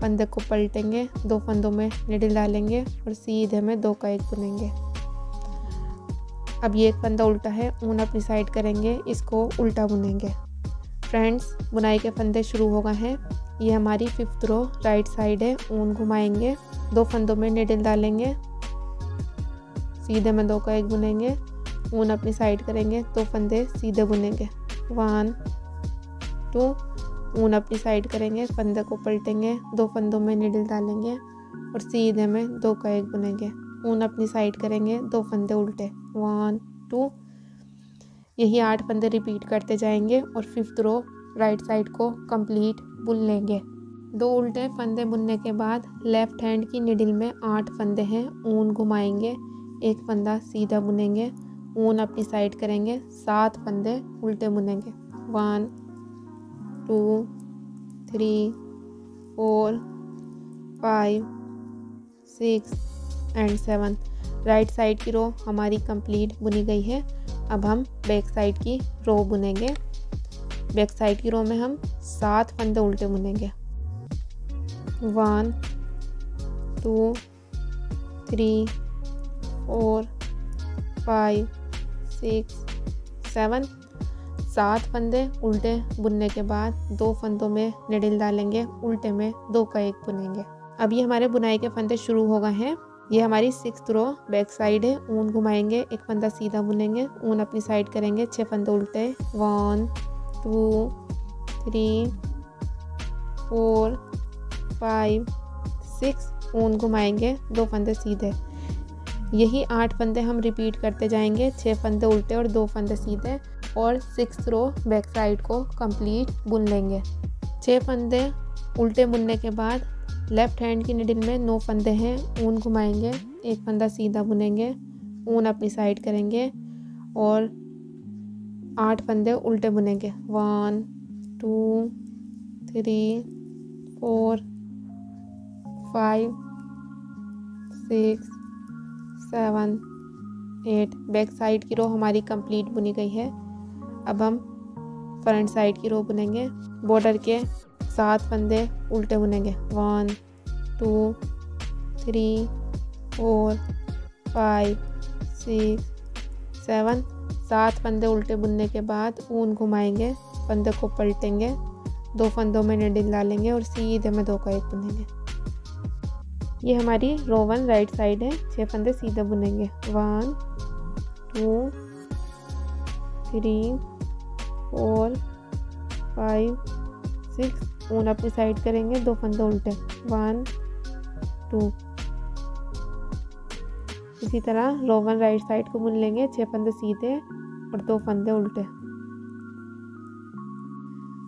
S1: फंदे को पलटेंगे, दो फंदों में निडिल डालेंगे और सीधे में दो का एक बुनेंगे। अब ये एक फंदा उल्टा है, ऊन अपनी साइड करेंगे, इसको उल्टा बुनेंगे। फ्रेंड्स बुनाई के फंदे शुरू हो गए हैं। ये हमारी फिफ्थ रो राइट साइड है, ऊन घुमाएँगे, दो फंदों में निडिल डालेंगे, सीधे में दो का एक बुनेंगे, ऊन अपनी साइड करेंगे, दो फंदे सीधे बुनेंगे। वन टू ऊन अपनी साइड करेंगे, फंदे को पलटेंगे, दो फंदों में निडल डालेंगे और सीधे में दो का एक बुनेंगे। ऊन अपनी साइड करेंगे, दो फंदे उल्टे। वन टू यही आठ फंदे रिपीट करते जाएँगे और फिफ्थ रो राइट साइड को कंप्लीट बुन लेंगे। दो उल्टे फंदे बुनने के बाद लेफ़्ट हैंड की निडिल में आठ फंदे हैं, ऊन घुमाएँगे, एक फंदा सीधा बुनेंगे। ऊन अपनी साइड करेंगे, सात फंदे उल्टे बुनेंगे। One two, three, four, five, six and seven. Right side की रो हमारी कंप्लीट बुनी गई है। अब हम बैक साइड की रो बुनेंगे। बैक साइड की रो में हम सात फंदे उल्टे बुनेंगे। One, two, three, four, five, six, seven. सात फंदे उल्टे बुनने के बाद दो फंदों में निडिल डालेंगे, उल्टे में दो का एक बुनेंगे। अभी हमारे बुनाई के फंदे शुरू हो गए हैं। ये हमारी सिक्स रो बैक साइड है। ऊन घुमाएँगे, एक फंदा सीधा बुनेंगे, ऊन अपनी साइड करेंगे छः फंदे उल्टे। One two three four five six ऊन घुमाएँगे, दो फंदे सीधे। यही आठ फंदे हम रिपीट करते जाएँगे छः फंदे उल्टे और दो फंदे सीधे। और सिक्स रो बैक साइड को कंप्लीट बुन लेंगे। छः फंदे उल्टे बुनने के बाद लेफ़्ट हैंड की निडिल में नौ फंदे हैं, ऊन घुमाएँगे, एक फंदा सीधा बुनेंगे, ऊन अपनी साइड करेंगे और आठ फंदे उल्टे बुनेंगे। One two three four five six seven eight back side की रो हमारी कंप्लीट बुनी गई है। अब हम फ्रंट साइड की रो बुनेंगे। बॉर्डर के सात फंदे उल्टे बुनेंगे। One two three four five six seven सात फंदे उल्टे बुनने के बाद ऊन घुमाएँगे, फंदे को पलटेंगे। दो फंदों में निडिल डालेंगे और सीधे में दो का एक बुनेंगे। ये हमारी रो वन राइट साइड है। छः फंदे सीधे बुनेंगे। One two three four five, six, ऊन अपनी साइड करेंगे, दो फंदे उल्टे। One, two. इसी तरह रोवन राइट साइड को बुन लेंगे, छह फंदे सीधे और दो फंदे उल्टे।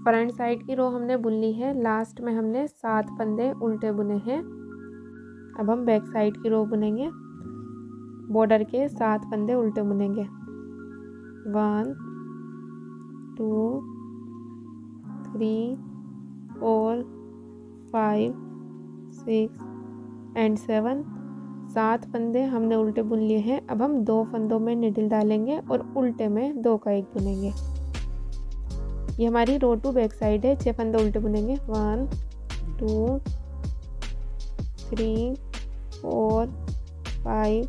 S1: फ्रंट साइड की रो हमने बुन ली है लास्ट में हमने सात फंदे उल्टे बुने हैं। अब हम बैक साइड की रो बुनेंगे बॉर्डर के सात फंदे उल्टे बुनेंगे। One two, three, four, five, six and seven. सात फंदे हमने उल्टे बुन लिए हैं। अब हम दो फंदों में निडिल डालेंगे और उल्टे में दो का एक बुनेंगे। ये हमारी रो टू बैक साइड है। छः फंदे उल्टे बुनेंगे। One, two, three, four, five,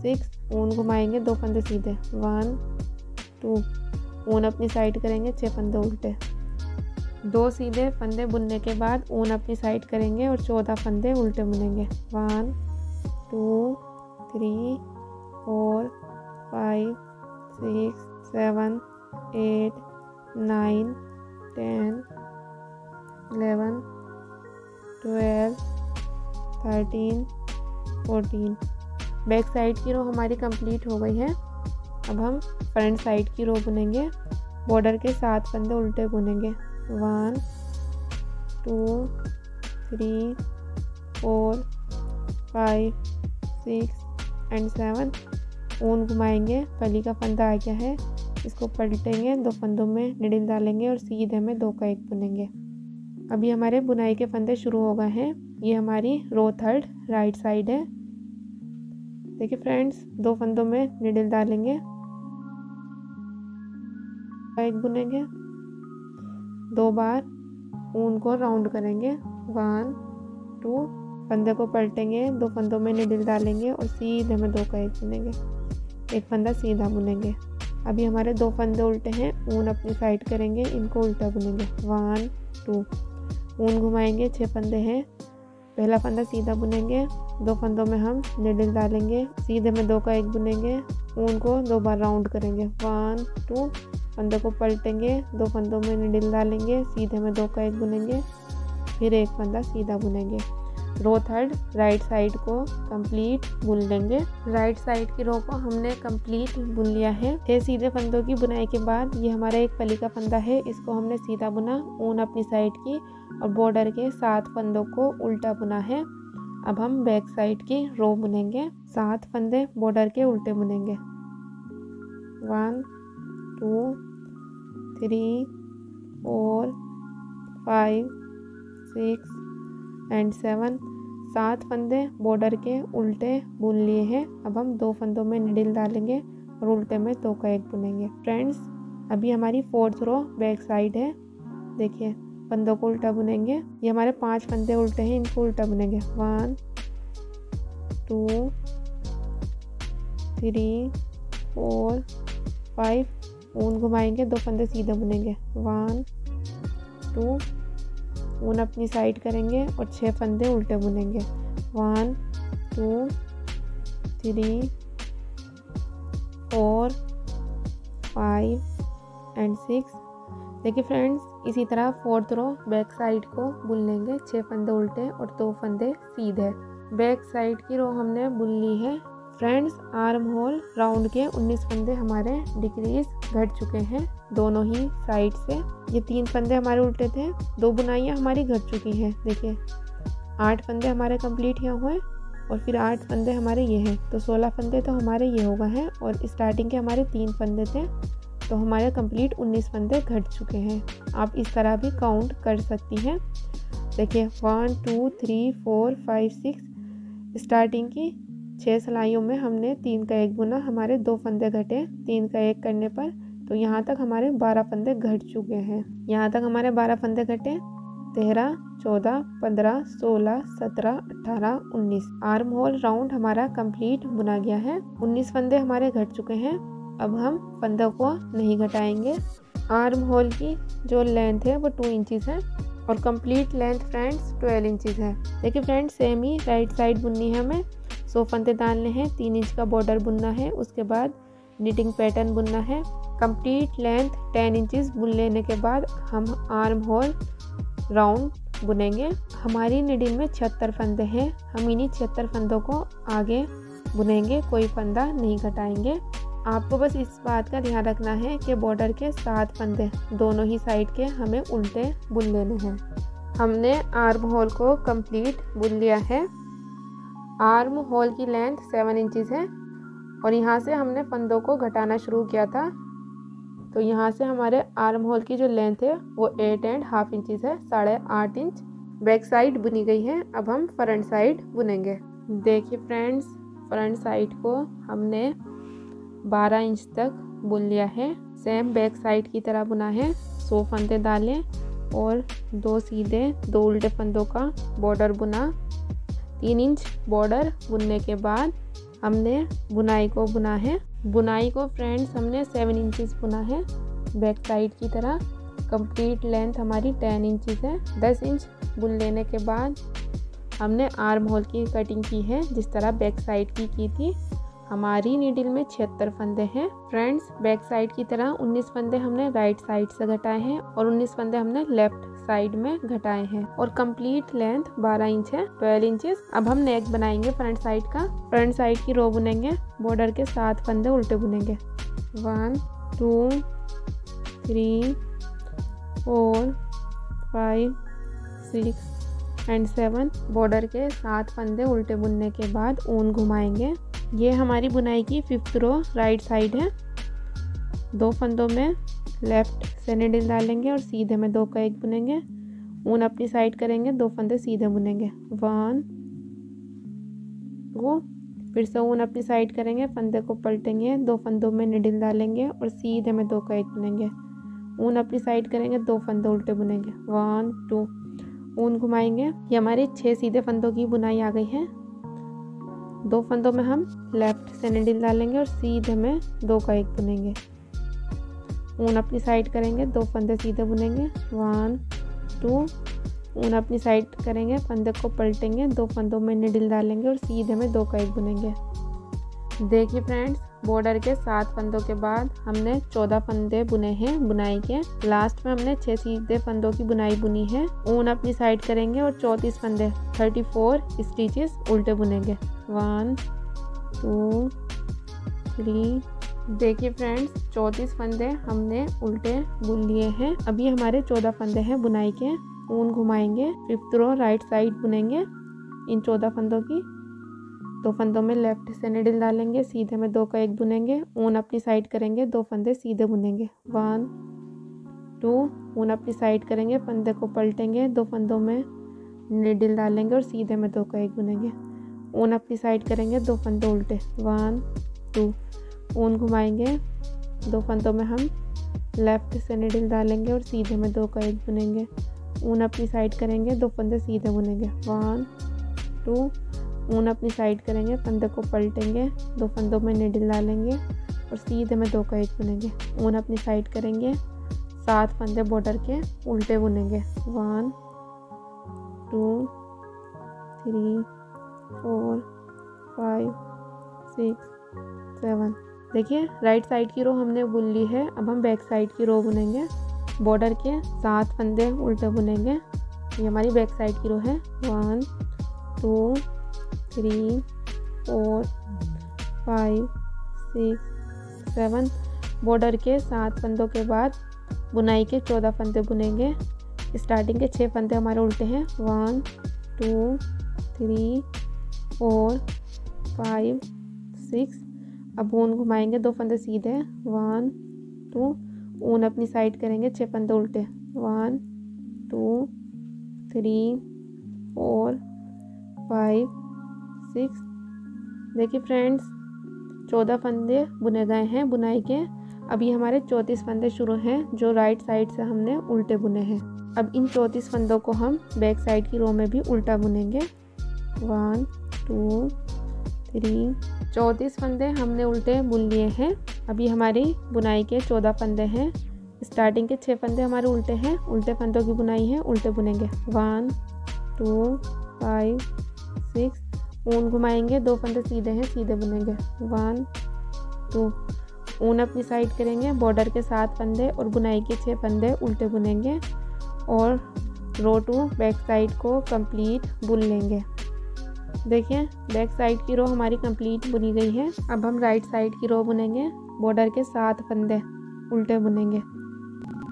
S1: six. ऊन घुमाएँगे दो फंदे सीधे। One, two. ऊन अपनी साइड करेंगे छः फंदे उल्टे। दो सीधे फंदे बुनने के बाद ऊन अपनी साइड करेंगे और चौदह फंदे उल्टे बुनेंगे। One two three four five six seven eight nine ten eleven twelve thirteen fourteen back side की रो हमारी कंप्लीट हो गई है। अब हम फ्रंट साइड की रो बुनेंगे। बॉर्डर के सात फंदे उल्टे बुनेंगे। One two three four five six and seven ऊन घुमाएँगे। पली का फंदा आ गया है। इसको पलटेंगे। दो फंदों में निडिल डालेंगे और सीधे में दो का एक बुनेंगे। अभी हमारे बुनाई के फंदे शुरू हो गए हैं। ये हमारी रो थर्ड राइट साइड है। देखिए फ्रेंड्स दो फंदों में निडिल डालेंगे। एक बुनेंगे। दो बार ऊन को राउंड करेंगे। वन टू फंदे को पलटेंगे। दो फंदों में निडिल डालेंगे और सीधे में दो का एक बुनेंगे। एक फंदा सीधा बुनेंगे। अभी हमारे दो फंदे उल्टे हैं। ऊन अपनी साइड करेंगे, इनको उल्टा बुनेंगे। वन टू ऊन घुमाएँगे। छः फंदे हैं। पहला फंदा सीधा बुनेंगे। दो फंदों में हम निडिल डालेंगे। सीधे में दो का एक बुनेंगे। ऊन को दो बार राउंड करेंगे। वन टू फंदे को पलटेंगे, दो फंदों में निडिल डालेंगे, सीधे में दो का एक बुनेंगे, फिर एक फंदा सीधा बुनेंगे। रो थर्ड राइट साइड को कंप्लीट बुन लेंगे। राइट साइड की रो को हमने कंप्लीट बुन लिया है। छह सीधे फंदों की बुनाई के बाद ये हमारा एक पली का फंदा है। इसको हमने सीधा बुना, ऊन अपनी साइड की और बॉर्डर के सात फंदों को उल्टा बुना है। अब हम बैक साइड की रो बुनेंगे। सात फंदे बॉर्डर के उल्टे बुनेंगे। One two, three, four, five, six and seven. सात फंदे बॉर्डर के उल्टे बुन लिए हैं। अब हम दो फंदों में निडिल डालेंगे और उल्टे में दो का एक बुनेंगे। फ्रेंड्स, अभी हमारी फोर्थ रो बैक साइड है। देखिए, फंदों को उल्टा बुनेंगे। ये हमारे पाँच फंदे उल्टे हैं, इनको उल्टा बुनेंगे। One, two, three, four, five ऊन घुमाएँगे, दो फंदे सीधे बुनेंगे। वन टू ऊन अपनी साइड करेंगे और छः फंदे उल्टे बुनेंगे। One two three four five and six देखिए फ्रेंड्स इसी तरह फोर्थ रो बैक साइड को बुन लेंगे छः फंदे उल्टे और दो फंदे सीधे। बैक साइड की रो हमने बुन ली है। फ्रेंड्स आर्म होल राउंड के 19 फंदे हमारे डिक्रीज घट चुके हैं। दोनों ही साइड से। ये तीन फंदे हमारे उल्टे थे। दो बुनाइयाँ हमारी घट चुकी हैं। देखिए, आठ फंदे हमारे कंप्लीट यहाँ हुए और फिर आठ फंदे हमारे ये हैं। तो सोलह फंदे तो हमारे ये हो गए हैं और स्टार्टिंग के हमारे तीन फंदे थे। तो हमारे कंप्लीट उन्नीस फंदे घट चुके हैं। आप इस तरह भी काउंट कर सकती हैं। देखिए, one, two, three, four, five, six, starting की छः सिलाइयों में हमने तीन का एक बुना, हमारे दो फंदे घटे, तीन का एक करने पर तो यहाँ तक हमारे बारह फंदे घट चुके हैं। यहाँ तक हमारे बारह फंदे घटे, तेरह, चौदह, पंद्रह, सोलह, सत्रह, अठारह, उन्नीस। आर्म होल राउंड हमारा कंप्लीट बुना गया है। उन्नीस फंदे हमारे घट चुके हैं, अब हम फंदों को नहीं घटाएँगे। आर्म होल की जो लेंथ है वो टू इंचज़ है और complete length friends twelve inches है। देखिए फ्रेंड्स, सेम ही राइट साइड बुननी है हमें। सौ फंदे डालने हैं, तीन इंच का बॉर्डर बुनना है, उसके बाद निटिंग पैटर्न बुनना है। कंप्लीट लेंथ टेन इंचज़ बुन लेने के बाद हम आर्म होल राउंड बुनेंगे। हमारी निडिंग में छिहत्तर फंदे हैं, हम इन्हीं छिहत्तर फंदों को आगे बुनेंगे, कोई फंदा नहीं घटाएँगे। आपको बस इस बात का ध्यान रखना है कि बॉर्डर के सात फंदे, दोनों ही साइड के हमें उल्टे बुन लेने हैं। हमने आर्म होल को कंप्लीट बुन लिया है। आर्म होल की लेंथ सेवन इंचज़ है और यहाँ से हमने फंदों को घटाना शुरू किया था। तो यहाँ से हमारे आर्म होल की जो लेंथ है, वो एट एंड हाफ़ इंचज़ है, साढ़े आठ इंच। बैक साइड बुनी गई है, अब हम फ्रंट साइड बुनेंगे। देखिए फ्रेंड्स, फ्रंट साइड को हमने 12 इंच तक बुन लिया है। सेम बैक साइड की तरह बुना है, सौ फंदे डालें और दो सीधे, दो उल्टे फंदों का बॉर्डर बुना। तीन इंच बॉर्डर बुनने के बाद हमने बुनाई को बुना है। बुनाई को फ्रेंड्स हमने सेवन इंचेस बुना है। बैक साइड की तरह कंप्लीट लेंथ हमारी टेन इंचेस है। दस इंच बुन लेने के बाद हमने आर्म होल की कटिंग की है, जिस तरह बैक साइड की की थी। हमारी नीडल में छिहत्तर फंदे हैं। फ्रेंड्स बैक साइड की तरह 19 फंदे हमने राइट साइड से घटाए हैं और 19 फंदे हमने लेफ़्ट साइड में घटाए हैं। और कंप्लीट लेंथ 12 इंच है 12 इंचेस अब हम नेक बनाएँगे फ्रंट साइड का। फ्रंट साइड की रो बुनेंगे बॉर्डर के सात फंदे उल्टे बुनेंगे। One two three four five six and seven border के सात फंदे उल्टे बुनने के बाद ऊन घुमाएँगे। ये हमारी बुनाई की फिफ्थ रो राइट साइड है। दो फंदों में लेफ़्ट से निडिल डालेंगे और सीधे में दो का एक बुनेंगे। ऊन अपनी साइड करेंगे, दो फंदे सीधे बुनेंगे। वन टू फिर से ऊन अपनी साइड करेंगे, फंदे को पलटेंगे, दो फंदों में निडिल डालेंगे और सीधे में दो का एक बुनेंगे। ऊन अपनी साइड करेंगे, दो फंदे उल्टे बुनेंगे। वन टू ऊन घुमाएँगे। ये हमारे छः सीधे फंदों की बुनाई आ गई है। दो फंदों में हम लेफ़्ट से निडिल डालेंगे और सीधे में दो का एक बुनेंगे। ऊन अपनी साइड करेंगे, दो फंदे सीधे बुनेंगे। वन, टू, ऊन अपनी साइड करेंगे, फंदे को पलटेंगे, दो फंदों में निडिल डालेंगे और सीधे में दो का एक बुनेंगे। देखिए फ्रेंड्स बॉर्डर के सात फंदों के बाद हमने चौदह फंदे बुने हैं, बुनाई के। लास्ट में हमने छह सीधे फंदों की बुनाई बुनी है। ऊन अपनी साइड करेंगे और चौंतीस फंदे थर्टी फोर स्टिचेस उल्टे बुनेंगे। वन टू थ्री देखिए फ्रेंड्स चौंतीस फंदे हमने उल्टे बुन लिए हैं। अभी हमारे चौदह फंदे हैं बुनाई के। ऊन घुमाएँगे फिफ्थ रो राइट साइड बुनेंगे इन चौदह फंदों की। दो फंदों में लेफ़्ट से निडिल डालेंगे, सीधे में दो का एक बुनेंगे, ऊन अपनी साइड करेंगे, दो फंदे सीधे बुनेंगे। वन, टू, ऊन अपनी साइड करेंगे, फंदे को पलटेंगे, दो फंदों में निडिल डालेंगे और सीधे में दो का एक बुनेंगे। ऊन अपनी साइड करेंगे, दो फंदे उल्टे। वन, टू, ऊन घुमाएँगे, दो फंदों में हम लेफ़्ट से निडिल डालेंगे और सीधे में दो का एक बुनेंगे। ऊन अपनी साइड करेंगे, दो फंदे सीधे बुनेंगे। वन, टू ऊन अपनी साइड करेंगे, फंदे को पलटेंगे, दो फंदों में निडल डालेंगे और सीधे में दो का एक बुनेंगे। ऊन अपनी साइड करेंगे, सात फंदे बॉर्डर के उल्टे बुनेंगे। One, two, three, four, five, six, seven. देखिए, राइट साइड की रो हमने बुन ली है, अब हम बैक साइड की रो बुनेंगे। बॉर्डर के सात फंदे उल्टे बुनेंगे। ये हमारी बैक साइड की रो है। One, two three four five six seven border के सात फंदों के बाद बुनाई के चौदह फंदे बुनेंगे। स्टार्टिंग के छः फंदे हमारे उल्टे हैं। One two three four five six अब ऊन घुमाएँगे, दो फंदे सीधे वन टू ऊन अपनी साइड करेंगे छः फंदे उल्टे। One two three four five six देखिए फ्रेंड्स चौदह फंदे बुने गए हैं, बुनाई के। अभी हमारे चौंतीस फंदे शुरू हैं, जो राइट साइड से हमने उल्टे बुने हैं। अब इन चौंतीस फंदों को हम बैक साइड की रो में भी उल्टा बुनेंगे। वन टू थ्री चौंतीस फंदे हमने उल्टे बुन लिए हैं। अभी हमारी बुनाई के चौदह फंदे हैं। स्टार्टिंग के छः फंदे हमारे उल्टे हैं, उल्टे फंदों की बुनाई है, उल्टे बुनेंगे। वन टू फाइव सिक्स ऊन घुमाएँगे, दो फंदे सीधे हैं, सीधे बुनेंगे। वन टू ऊन अपनी साइड करेंगे बॉर्डर के सात फंदे और बुनाई के छः फंदे उल्टे बुनेंगे और रो टू बैक साइड को कंप्लीट बुन लेंगे। देखिए बैक साइड की रो हमारी कंप्लीट बुनी गई है। अब हम राइट साइड की रो बुनेंगे बॉर्डर के सात फंदे उल्टे बुनेंगे।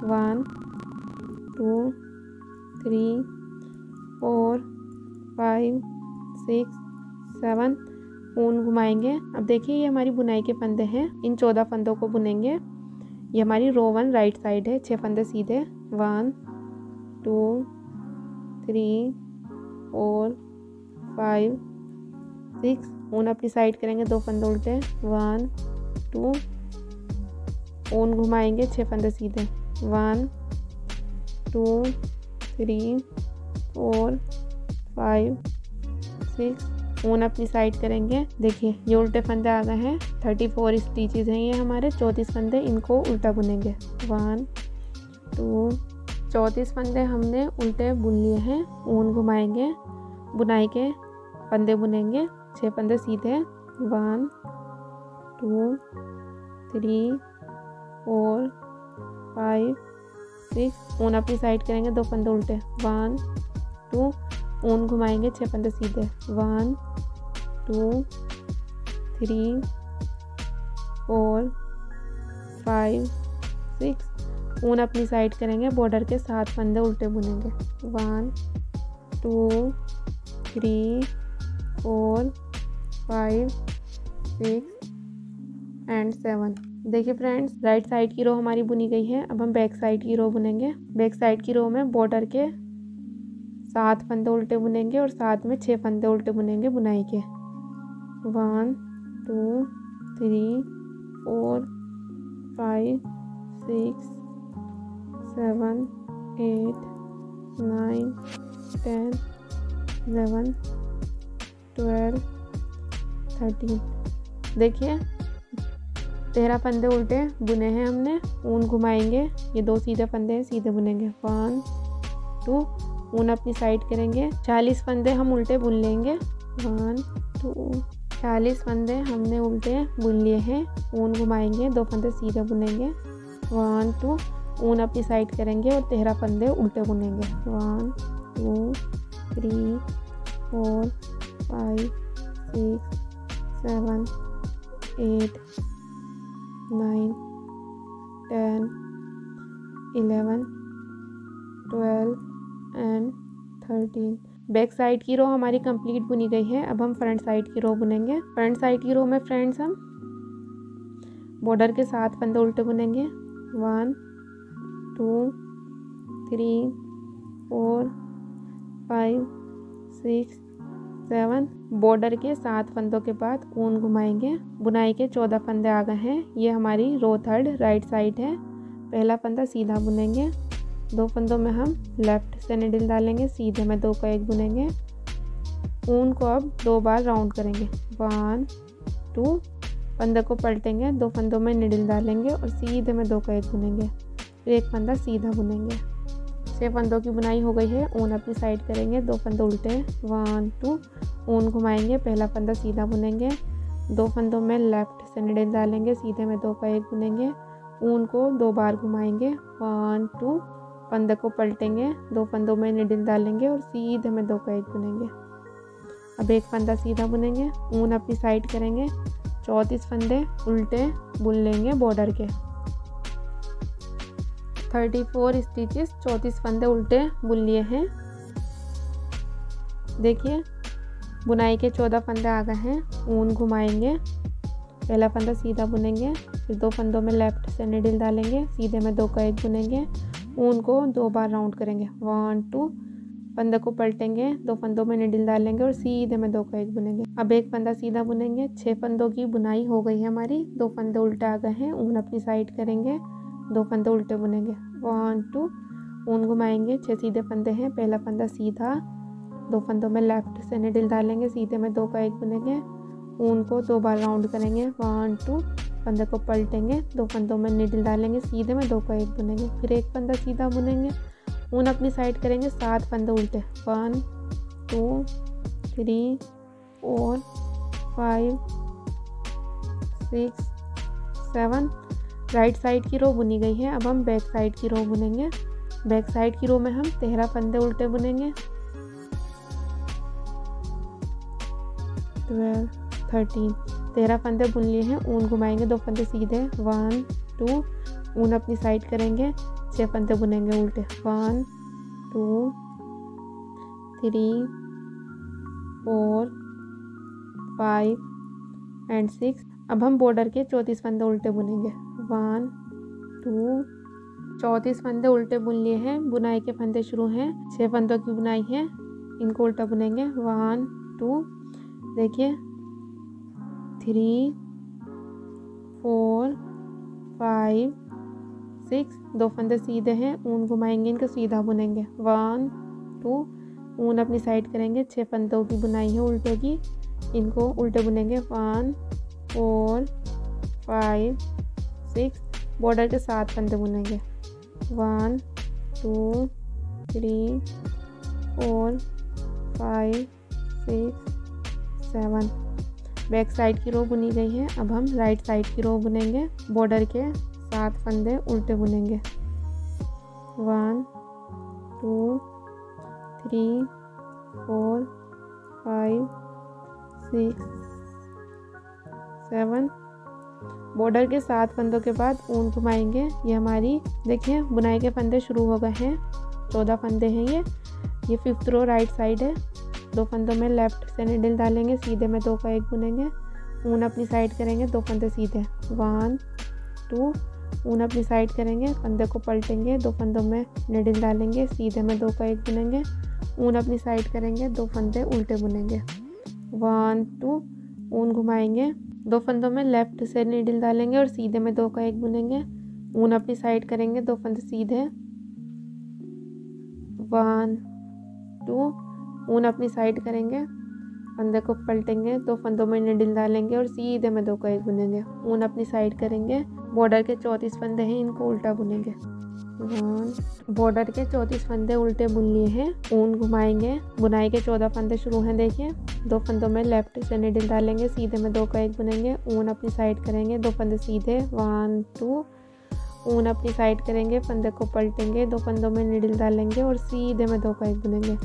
S1: One two three four five six seven ऊन घुमाएँगे। अब देखिए ये हमारी बुनाई के फंदे हैं। इन चौदह फंदों को बुनेंगे। ये हमारी रो वन राइट साइड है। छः फंदे सीधे। One two three four five six ऊन अपनी साइड करेंगे। दो फंदे उल्टे। वन टू ऊन घुमाएँगे। छः फंदे सीधे। One two three four five six ऊन अपनी साइड करेंगे। देखिए, ये उल्टे फंदे आ गए हैं। थर्टी फोर स्टीचेज हैं ये हमारे। चौंतीस फंदे इनको उल्टा बुनेंगे। वन, टू, चौंतीस फंदे हमने उल्टे बुन लिए हैं। ऊन घुमाएँगे, बुनाई के फंदे बुनेंगे। छः फंदे सीधे one, two, three, four, five, six. ऊन अपनी साइड करेंगे, दो फंदे उल्टे। वन, टू ऊन घुमाएँगे छः फंदे सीधे। One two three four five six ऊन अपनी साइड करेंगे बॉर्डर के सात फंदे उल्टे बुनेंगे। One two three four five six and seven देखिए फ्रेंड्स राइट साइड की रो हमारी बुनी गई है। अब हम बैक साइड की रो बुनेंगे। बैक साइड की रो में बॉर्डर के सात फंदे उल्टे बुनेंगे और साथ में छः फंदे उल्टे बुनेंगे बुनाई के। One, two, three, four, five, six, seven, eight, nine, ten, eleven, twelve, thirteen. देखिए, तेरह फंदे उल्टे बुने हैं हमने, ऊन घुमाएँगे, ये दो सीधे फंदे हैं, सीधे बुनेंगे। वन, टू ऊन अपनी साइड करेंगे। चालीस फंदे हम उल्टे बुन लेंगे। वन टू चालीस फंदे हमने उल्टे बुन लिए हैं। ऊन घुमाएँगे, दो फंदे सीधे बुनेंगे। वन टू ऊन अपनी साइड करेंगे और तेरह फंदे उल्टे बुनेंगे। One two three four five six seven eight nine ten eleven twelve and thirteen back side की रो हमारी कंप्लीट बुनी गई है। अब हम फ्रंट साइड की रो बुनेंगे। फ्रंट साइड की रो में फ्रेंड्स हम बॉर्डर के साथ फंदे उल्टे बुनेंगे। One two three four five six seven border के सात फंदों के बाद ऊन घुमाएँगे। बुनाई के चौदह फंदे आ गए हैं। ये हमारी रो थर्ड राइट साइड है। पहला फंदा सीधा बुनेंगे। दो फंदों में हम लेफ़्ट से निडल डालेंगे, सीधे में दो का एक बुनेंगे। ऊन को अब दो बार राउंड करेंगे। वन, टू, फंदे को पलटेंगे, दो फंदों में निडल डालेंगे और सीधे में दो का एक बुनेंगे। फिर एक फंदा सीधा बुनेंगे। छः फंदों की बुनाई हो गई है, ऊन अपनी साइड करेंगे, दो फंदे उल्टे वन, टू, ऊन घुमाएँगे, पहला फंदा सीधा बुनेंगे। दो फंदों में लेफ़्ट से निडल डालेंगे, सीधे में दो का एक बुनेंगे। ऊन को दो बार घुमाएँगे। वन, टू फंदे को पलटेंगे, दो फंदों में निडिल डालेंगे और सीधे में दो का एक बुनेंगे। अब एक फंदा सीधा बुनेंगे, ऊन अपनी साइड करेंगे, चौंतीस फंदे उल्टे बुन लेंगे बॉर्डर के। थर्टी फोर स्टिचेस चौंतीस फंदे उल्टे बुन लिए हैं। देखिए, बुनाई के चौदह फंदे आ गए हैं, ऊन घुमाएँगे, पहला फंदा सीधा बुनेंगे, फिर दो फंदों में लेफ़्ट से निडिल डालेंगे, सीधे में दो का एक बुनेंगे ऊन को दो बार राउंड करेंगे। वन टू फंदे को पलटेंगे, दो फंदों में निडिल डालेंगे और सीधे में दो का एक बुनेंगे। अब एक फंदा सीधा बुनेंगे छः फंदों की बुनाई हो गई है हमारी। दो फंदे उल्टे आ गए हैं, ऊन अपनी साइड करेंगे, दो फंदे उल्टे बुनेंगे। वन टू ऊन घुमाएँगे छः सीधे फंदे हैं, पहला फंदा सीधा, दो फंदों में लेफ़्ट से निडिल डालेंगे, सीधे में दो का एक बुनेंगे। ऊन को दो बार राउंड करेंगे। वन टू फंदे को पलटेंगे, दो फंदों में निडल डालेंगे, सीधे में दो को एक बुनेंगे, फिर एक फंदा सीधा बुनेंगे, ऊन अपनी साइड करेंगे, सात फंदे उल्टे। One two three four five six seven right side की रो बुनी गई है, अब हम बैक साइड की रो बुनेंगे। बैक साइड की रो में हम तेरह फंदे उल्टे बुनेंगे। ट्वेल्व थर्टीन तेरह फंदे बुन लिए हैं, ऊन घुमाएँगे, दो फंदे सीधे वन टू ऊन अपनी साइड करेंगे छः फंदे बुनेंगे उल्टे one two three four five and six अब हम बॉर्डर के चौंतीस फंदे उल्टे बुनेंगे वन टू चौंतीस फंदे उल्टे बुन लिए हैं, बुनाई के फंदे शुरू हैं छः फंदों की बुनाई है, इनको उल्टा बुनेंगे वन टू देखिए थ्री फोर फाइव सिक्स दो फंदे सीधे हैं, ऊन घुमाएँगे, इनको सीधा बुनेंगे। वन टू ऊन अपनी साइड करेंगे छः फंदों की बुनाई है उल्टे की। इनको उल्टे बुनेंगे। One four five six border के सात फंदे बुनेंगे। One two three four five six seven back side की रो बुनी गई है। अब हम राइट साइड की रो बुनेंगे। बॉर्डर के सात फंदे उल्टे बुनेंगे। One, two, three, four, five, six, seven. Border के सात फंदों के बाद ऊन घुमाएँगे। ये हमारी, देखिए, बुनाई के फंदे शुरू हो गए हैं। चौदह फंदे हैं ये। ये फिफ्थ रो राइट साइड है। दो फंदों में लेफ़्ट से निडल डालेंगे, सीधे में दो का एक बुनेंगे, ऊन अपनी साइड करेंगे, दो फंदे सीधे, वन, टू, ऊन अपनी साइड करेंगे, फंदे को पलटेंगे, दो फंदों में निडल डालेंगे, सीधे में दो का एक बुनेंगे, ऊन अपनी साइड करेंगे, दो फंदे उल्टे बुनेंगे, वन, टू, ऊन घुमाएँगे, दो फंदों में लेफ़्ट से निडल डालेंगे और सीधे में दो का एक बुनेंगे, ऊन अपनी साइड करेंगे, दो फंदे सीधे, वन, टू ऊन अपनी साइड करेंगे, फंदे को पलटेंगे तो फंदों में निडिल डालेंगे और सीधे में दो का एक बुनेंगे। ऊन अपनी साइड करेंगे बॉर्डर के चौंतीस फंदे हैं, इनको उल्टा बुनेंगे। बॉर्डर के चौंतीस फंदे उल्टे बुन लिए हैं, ऊन घुमाएँगे। बुनाई के चौदह फंदे शुरू हैं, देखिए। दो फंदों में लेफ़्ट से निडिल डालेंगे, सीधे में दो का एक बुनेंगे। ऊन अपनी साइड करेंगे, दो फंदे सीधे। वन, टू, ऊन अपनी साइड करेंगे, फंदे को पलटेंगे, दो फंदों में निडिल डालेंगे और सीधे में दो का एक बुनेंगे।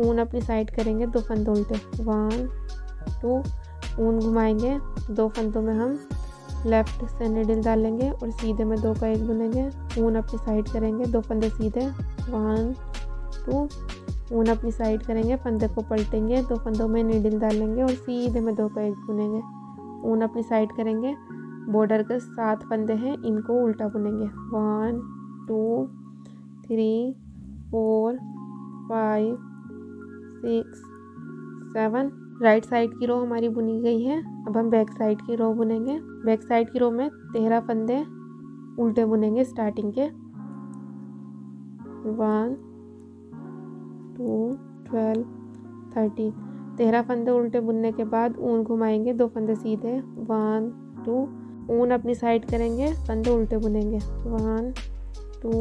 S1: ऊन अपनी साइड करेंगे, दो फंदे उल्टे वन टू ऊन घुमाएँगे। दो फंदों में हम लेफ़्ट से निडल डालेंगे और सीधे में दो का एक बुनेंगे। ऊन अपनी साइड करेंगे, दो फंदे सीधे। वन टू ऊन अपनी साइड करेंगे, फंदे को पलटेंगे, दो फंदों में निडल डालेंगे और सीधे में दो का एक बुनेंगे। ऊन अपनी साइड करेंगे। बॉर्डर के सात फंदे हैं, इनको उल्टा बुनेंगे। One two three four five six seven right side की रो हमारी बुनी गई है। अब हम बैक साइड की रो बुनेंगे। बैक साइड की रो में तेरह फंदे उल्टे बुनेंगे स्टार्टिंग के। वन टू ट्वेल्व थर्टीन तेरह फंदे उल्टे बुनने के बाद ऊन घुमाएँगे, दो फंदे सीधे। वन टू ऊन अपनी साइड करेंगे, फंदे उल्टे बुनेंगे। वन टू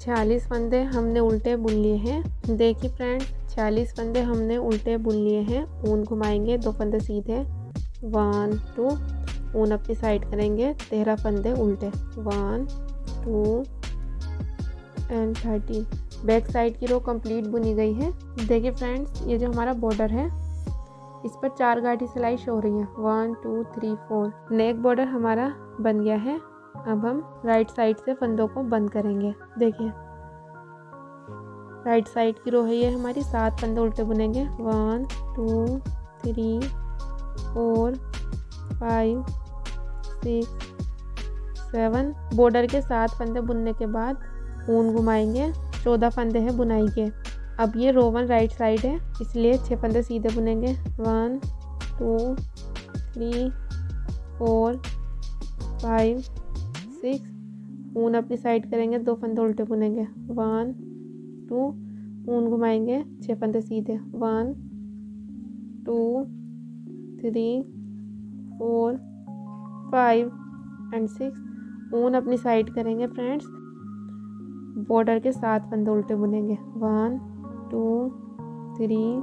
S1: छियालीस फंदे हमने उल्टे बुन लिए हैं। देखिए फ्रेंड छियालीस फंदे हमने उल्टे बुन लिए हैं। ऊन घुमाएँगे, दो फंदे सीधे। वन टू ऊन अपनी साइड करेंगे, तेरह फंदे उल्टे। One two and thirteen back side की रो कंप्लीट बुनी गई है। देखिए फ्रेंड्स ये जो हमारा बॉर्डर है, इस पर चार गाठी सिलाई शो हो रही है। One two three four neck border हमारा बन गया है। अब हम राइट साइड से फंदों को बंद करेंगे। देखिए। राइट साइड की रो है ये हमारी, सात फंदे उल्टे बुनेंगे। One, two, three, four, five, six, seven. Border के सात फंदे बुनने के बाद ऊन घुमाएँगे। चौदह फंदे हैं बुनाई के। अब ये रोवन राइट साइड है, इसलिए छः फंदे सीधे बुनेंगे। One, two, three, four, five, six. ऊन अपनी साइड करेंगे, दो फंदे उल्टे बुनेंगे। वन टू, ऊन घुमाएँगे छः फंदे सीधे, one, two, three, four, five and six. ऊन अपनी साइड करेंगे फ्रेंड्स। बॉर्डर के सात फंदे उल्टे बुनेंगे। One, two, three,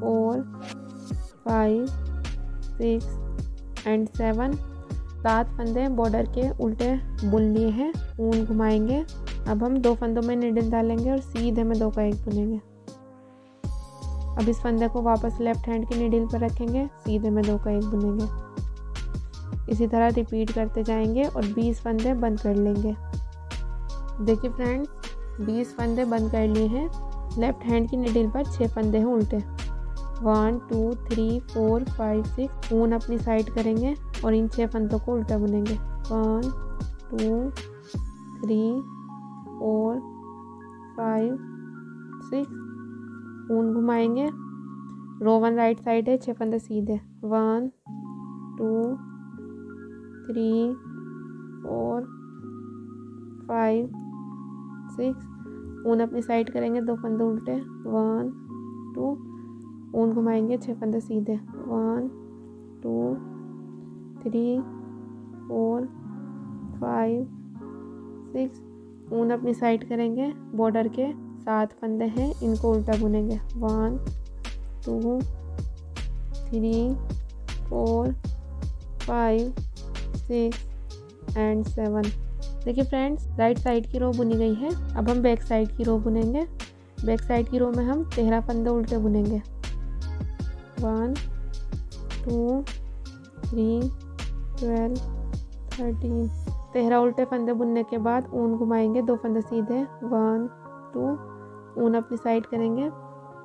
S1: four, five, six and seven. सात फंदे बॉर्डर के उल्टे बुन लिए हैं। ऊन घुमाएँगे। अब हम दो फंदों में निडल डालेंगे और सीधे में दो का एक बुनेंगे। अब इस फंदे को वापस लेफ़्ट हैंड की निडल पर रखेंगे, सीधे में दो का एक बुनेंगे। इसी तरह रिपीट करते जाएँगे और 20 फंदे बंद कर लेंगे। देखिए फ्रेंड्स 20 फंदे बंद कर लिए हैं। लेफ़्ट हैंड की निडिल पर छः फंदे हैं उल्टे। One, two, three, four, five, six, ऊन अपनी साइड करेंगे और इन छः फंदों को उल्टा बुनेंगे। One, two, three four, five, six, ऊन घुमाएँगे। रो वन राइट साइड है छः फंदे सीधे one, two, three, four, five, six, ऊन अपनी साइड करेंगे, दो फंदे उल्टे। वन, टू, ऊन घुमाएँगे छः फंदे सीधे one, two, three, four, five, six ऊन अपनी साइड करेंगे बॉर्डर के सात फंदे हैं, इनको उल्टा बुनेंगे। One two three four five six and seven देखिए फ्रेंड्स राइट साइड की रो बुनी गई है। अब हम बैक साइड की रो बुनेंगे। बैक साइड की रो में हम तेरह फंदे उल्टे बुनेंगे। One two three twelve thirteen तेरह उल्टे फंदे बुनने के बाद ऊन घुमाएँगे, दो फंदे सीधे, वन, टू, ऊन अपनी साइड करेंगे,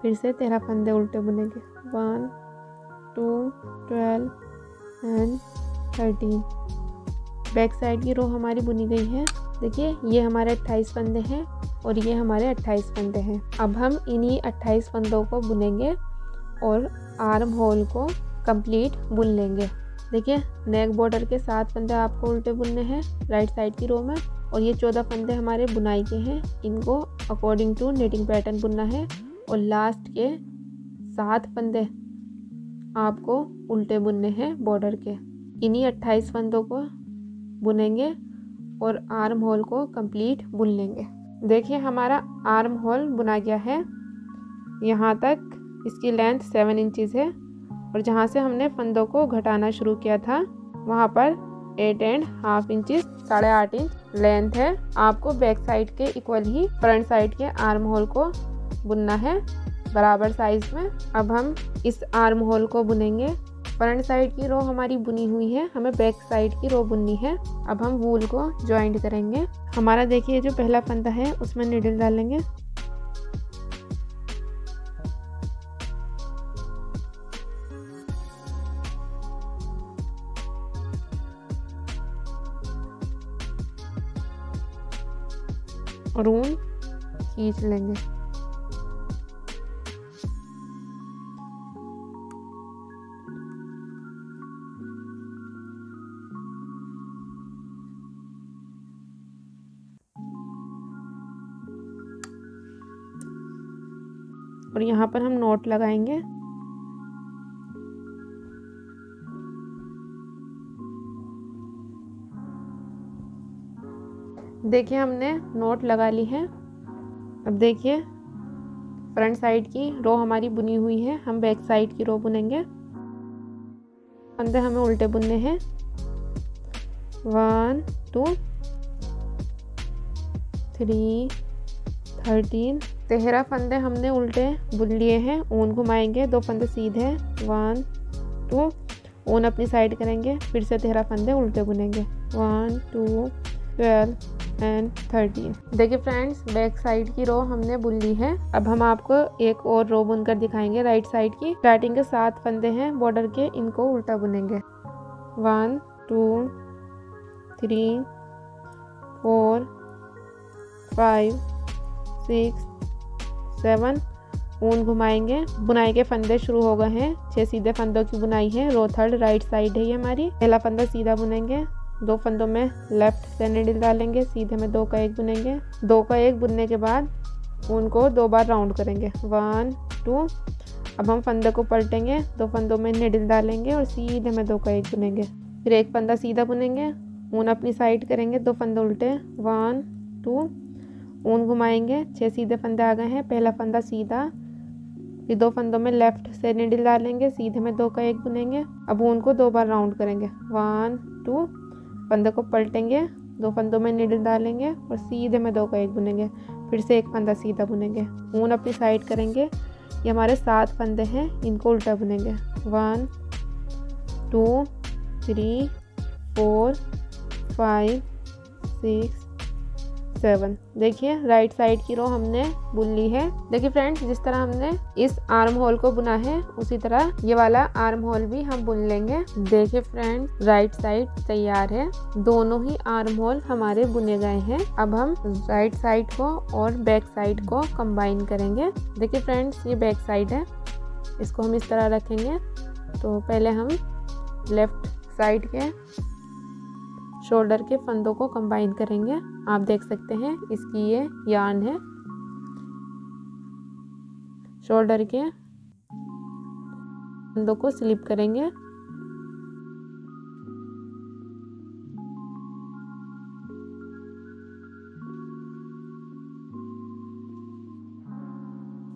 S1: फिर से तेरह फंदे उल्टे बुनेंगे, one, two, twelve, and thirteen. Back side की रो हमारी बुनी गई है। देखिए, ये हमारे अट्ठाईस फंदे हैं और ये हमारे अट्ठाईस फंदे हैं। अब हम इन्हीं अट्ठाईस फंदों को बुनेंगे और आर्म होल को कंप्लीट बुन लेंगे। देखिए नेक बॉर्डर के सात फंदे आपको उल्टे बुनने हैं राइट साइड की रो में, और ये चौदह फंदे हमारे बुनाई के हैं। इनको अकॉर्डिंग टू निटिंग पैटर्न बुनना है, और लास्ट के सात फंदे आपको उल्टे बुनने हैं बॉर्डर के। इन्हीं अट्ठाईस फंदों को बुनेंगे और आर्म होल को कंप्लीट बुन लेंगे। देखिए, हमारा आर्म होल बुना गया है। यहाँ तक इसकी लेंथ सेवन इंचज़ है। और जहाँ से हमने फंदों को घटाना शुरू किया था, वहाँ पर एट एंड हाफ़ इंचज़ साढ़े आठ इंच लेंथ है। आपको बैक साइड के इक्वल ही फ्रंट साइड के आर्म होल को बुनना है, बराबर साइज़ में। अब हम इस आर्म होल को बुनेंगे। फ्रंट साइड की रो हमारी बुनी हुई है, हमें बैक साइड की रो बुननी है। अब हम वूल को ज्वाइंट करेंगे। हमारा देखिए, जो पहला फंदा है, उसमें निडल डालेंगे। और ऊन खींच लेंगे। और यहाँ पर हम नोट लगाएँगे। देखिए हमने नोट लगा ली है। अब देखिए फ्रंट साइड की रो हमारी बुनी हुई है। हम बैक साइड की रो बुनेंगे। अंदर हमें उल्टे बुनने हैं। वन टू थ्री थर्टीन तेरह फंदे हमने उल्टे बुन लिए हैं। ऊन घुमाएँगे। दो फंदे सीधे। वन टू ऊन अपनी साइड करेंगे। फिर से तेरह फंदे उल्टे बुनेंगे। One two twelve and thirteen देखिए फ्रेंड्स बैक साइड की रो हमने बुन ली है। अब हम आपको एक और रो बुनकर दिखाएँगे राइट साइड की। स्टार्टिंग के सात फंदे हैं बॉर्डर के, इनको उल्टा बुनेंगे। One two three four five six seven ऊन घुमाएँगे। बुनाई के फंदे शुरू हो गए हैं। छह सीधे फंदों की बुनाई है। रो थर्ड राइट साइड है ये हमारी। पहला फंदा सीधा बुनेंगे। दो फंदों में लेफ़्ट से निडल डालेंगे, सीधे में दो का एक बुनेंगे। दो का एक बुनने के बाद उनको दो बार राउंड करेंगे। वन टू अब हम फंदे को पलटेंगे, दो फंदों में निडल डालेंगे और सीधे में दो का एक बुनेंगे। फिर एक फंदा सीधा बुनेंगे, ऊन अपनी साइड करेंगे, दो फंदे उल्टे। वन टू ऊन घुमाएँगे छः सीधे फंदे आ गए हैं, पहला फंदा सीधा। फिर दो फंदों में लेफ़्ट से निडल डालेंगे, सीधे में दो का एक बुनेंगे। अब ऊन को दो बार राउंड करेंगे। वन टू फंदे को पलटेंगे, दो फंदों में नीडल डालेंगे और सीधे में दो का एक बुनेंगे, फिर से एक फंदा सीधा बुनेंगे। ऊन अपनी साइड करेंगे। ये हमारे सात फंदे हैं, इनको उल्टा बुनेंगे। One two three four five six seven. देखिए राइट साइड की रो हमने बुन ली है। देखिए फ्रेंड्स जिस तरह हमने इस आर्म होल को बुना है, उसी तरह ये वाला आर्म होल भी हम बुन लेंगे। देखिए फ्रेंड्स राइट साइड तैयार है। दोनों ही आर्म होल हमारे बुने गए हैं। अब हम राइट साइड को और बैक साइड को कंबाइन करेंगे। देखिए फ्रेंड्स ये बैक साइड है। इसको हम इस तरह रखेंगे। तो पहले हम लेफ़्ट साइड के शोल्डर के फंदों को कंबाइन करेंगे। आप देख सकते हैं, इसकी ये यान है। शोल्डर के फंदों को स्लिप करेंगे।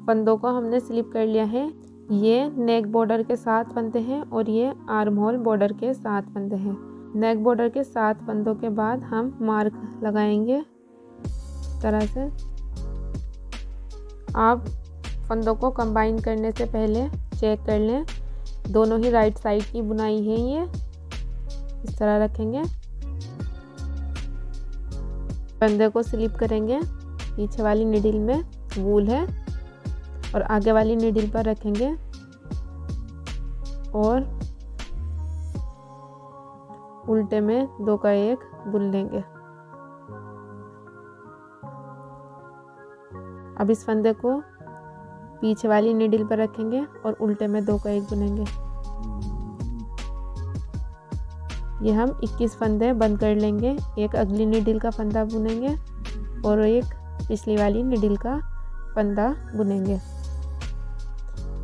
S1: फंदों को हमने स्लिप कर लिया है। ये नेक बॉर्डर के साथ फंदे हैं और ये आर्म होल बॉर्डर के साथ फंदे हैं। नेक बॉर्डर के सात फंदों के बाद हम मार्क लगाएँगे। तरह से। आप फंदों को कंबाइन करने से पहले चेक कर लें। दोनों ही राइट साइड की बुनाई है ये। इस तरह रखेंगे। फंदे को स्लिप करेंगे। पीछे वाली निडिल में वूल है। और आगे वाली निडिल पर रखेंगे। और उल्टे में दो का एक बुन लेंगे। अब इस फंदे को पीछे वाली नीडल पर रखेंगे और उल्टे में दो का एक बुनेंगे। ये हम 21 फंदे बंद कर लेंगे। एक अगली नीडल का फंदा बुनेंगे और एक पिछली वाली नीडल का फंदा बुनेंगे।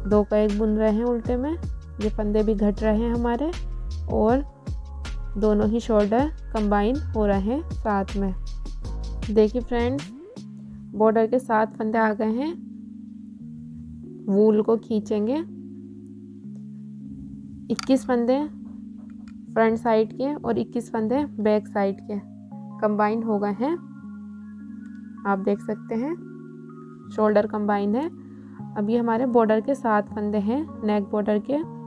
S1: दो का एक बुन रहे हैं उल्टे में। ये फंदे भी घट रहे हैं हमारे और दोनों ही शोल्डर कंबाइन हो रहे हैं साथ में। देखिए फ्रेंड बॉर्डर के साथ फंदे आ गए हैं। वूल को खींचेंगे। 21 फंदे फ्रंट साइड के और 21 फंदे बैक साइड के कंबाइन हो गए हैं। आप देख सकते हैं शोल्डर कंबाइन है। अभी हमारे बॉर्डर के सात फंदे हैं नेक बॉर्डर के।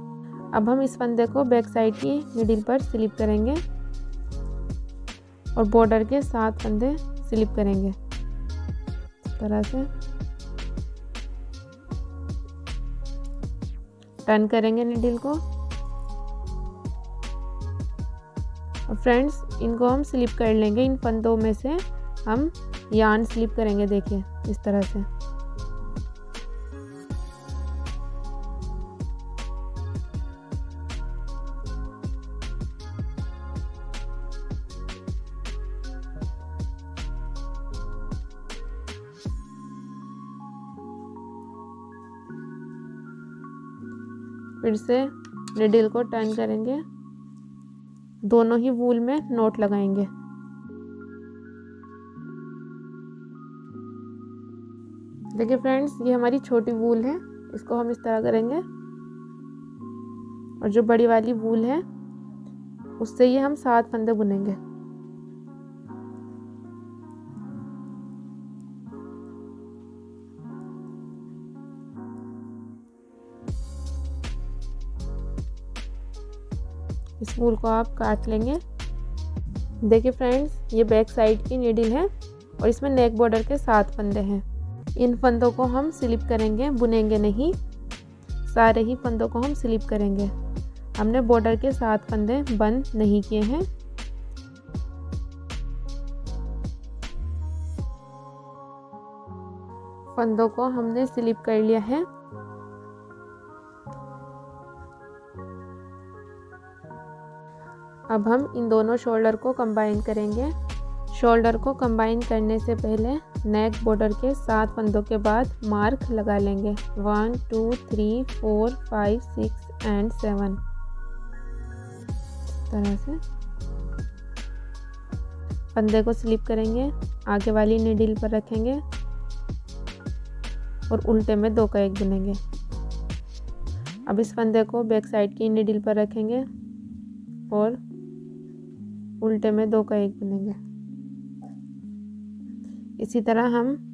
S1: अब हम इस फंदे को बैक साइड की मिडिल पर स्लिप करेंगे और बॉर्डर के सात फंदे स्लिप करेंगे। इस तरह से। टर्न करेंगे निडिल को। और फ्रेंड्स इनको हम स्लिप कर लेंगे। इन फंदों में से हम यान स्लिप करेंगे, देखिए, इस तरह से। फिर से निडिल को टर्न करेंगे। दोनों ही वूल में नोट लगाएँगे। देखिए फ्रेंड्स ये हमारी छोटी वूल है, इसको हम इस तरह करेंगे। और जो बड़ी वाली वूल है, उससे ये हम सात फंदे बुनेंगे। वूल को आप काट लेंगे। देखिए फ्रेंड्स, ये बैक साइड की नीडल है और इसमें नेक बॉर्डर के सात फंदे हैं। इन फंदों को हम स्लिप करेंगे, बुनेंगे नहीं। सारे ही फंदों को हम स्लिप करेंगे। हमने बॉर्डर के सात फंदे बंद नहीं किए हैं। फंदों को हमने स्लिप कर लिया है। अब हम इन दोनों शोल्डर को कंबाइन करेंगे। शोल्डर को कंबाइन करने से पहले नेक बॉर्डर के सात फंदों के बाद मार्क लगा लेंगे। One two three four five six and seven तरह से फंदे को स्लिप करेंगे। आगे वाली नीडल पर रखेंगे और उल्टे में दो का एक बुनेंगे। अब इस फंदे को बैक साइड की नीडल पर रखेंगे और उल्टे में दो का एक बुनेंगे। इसी तरह हम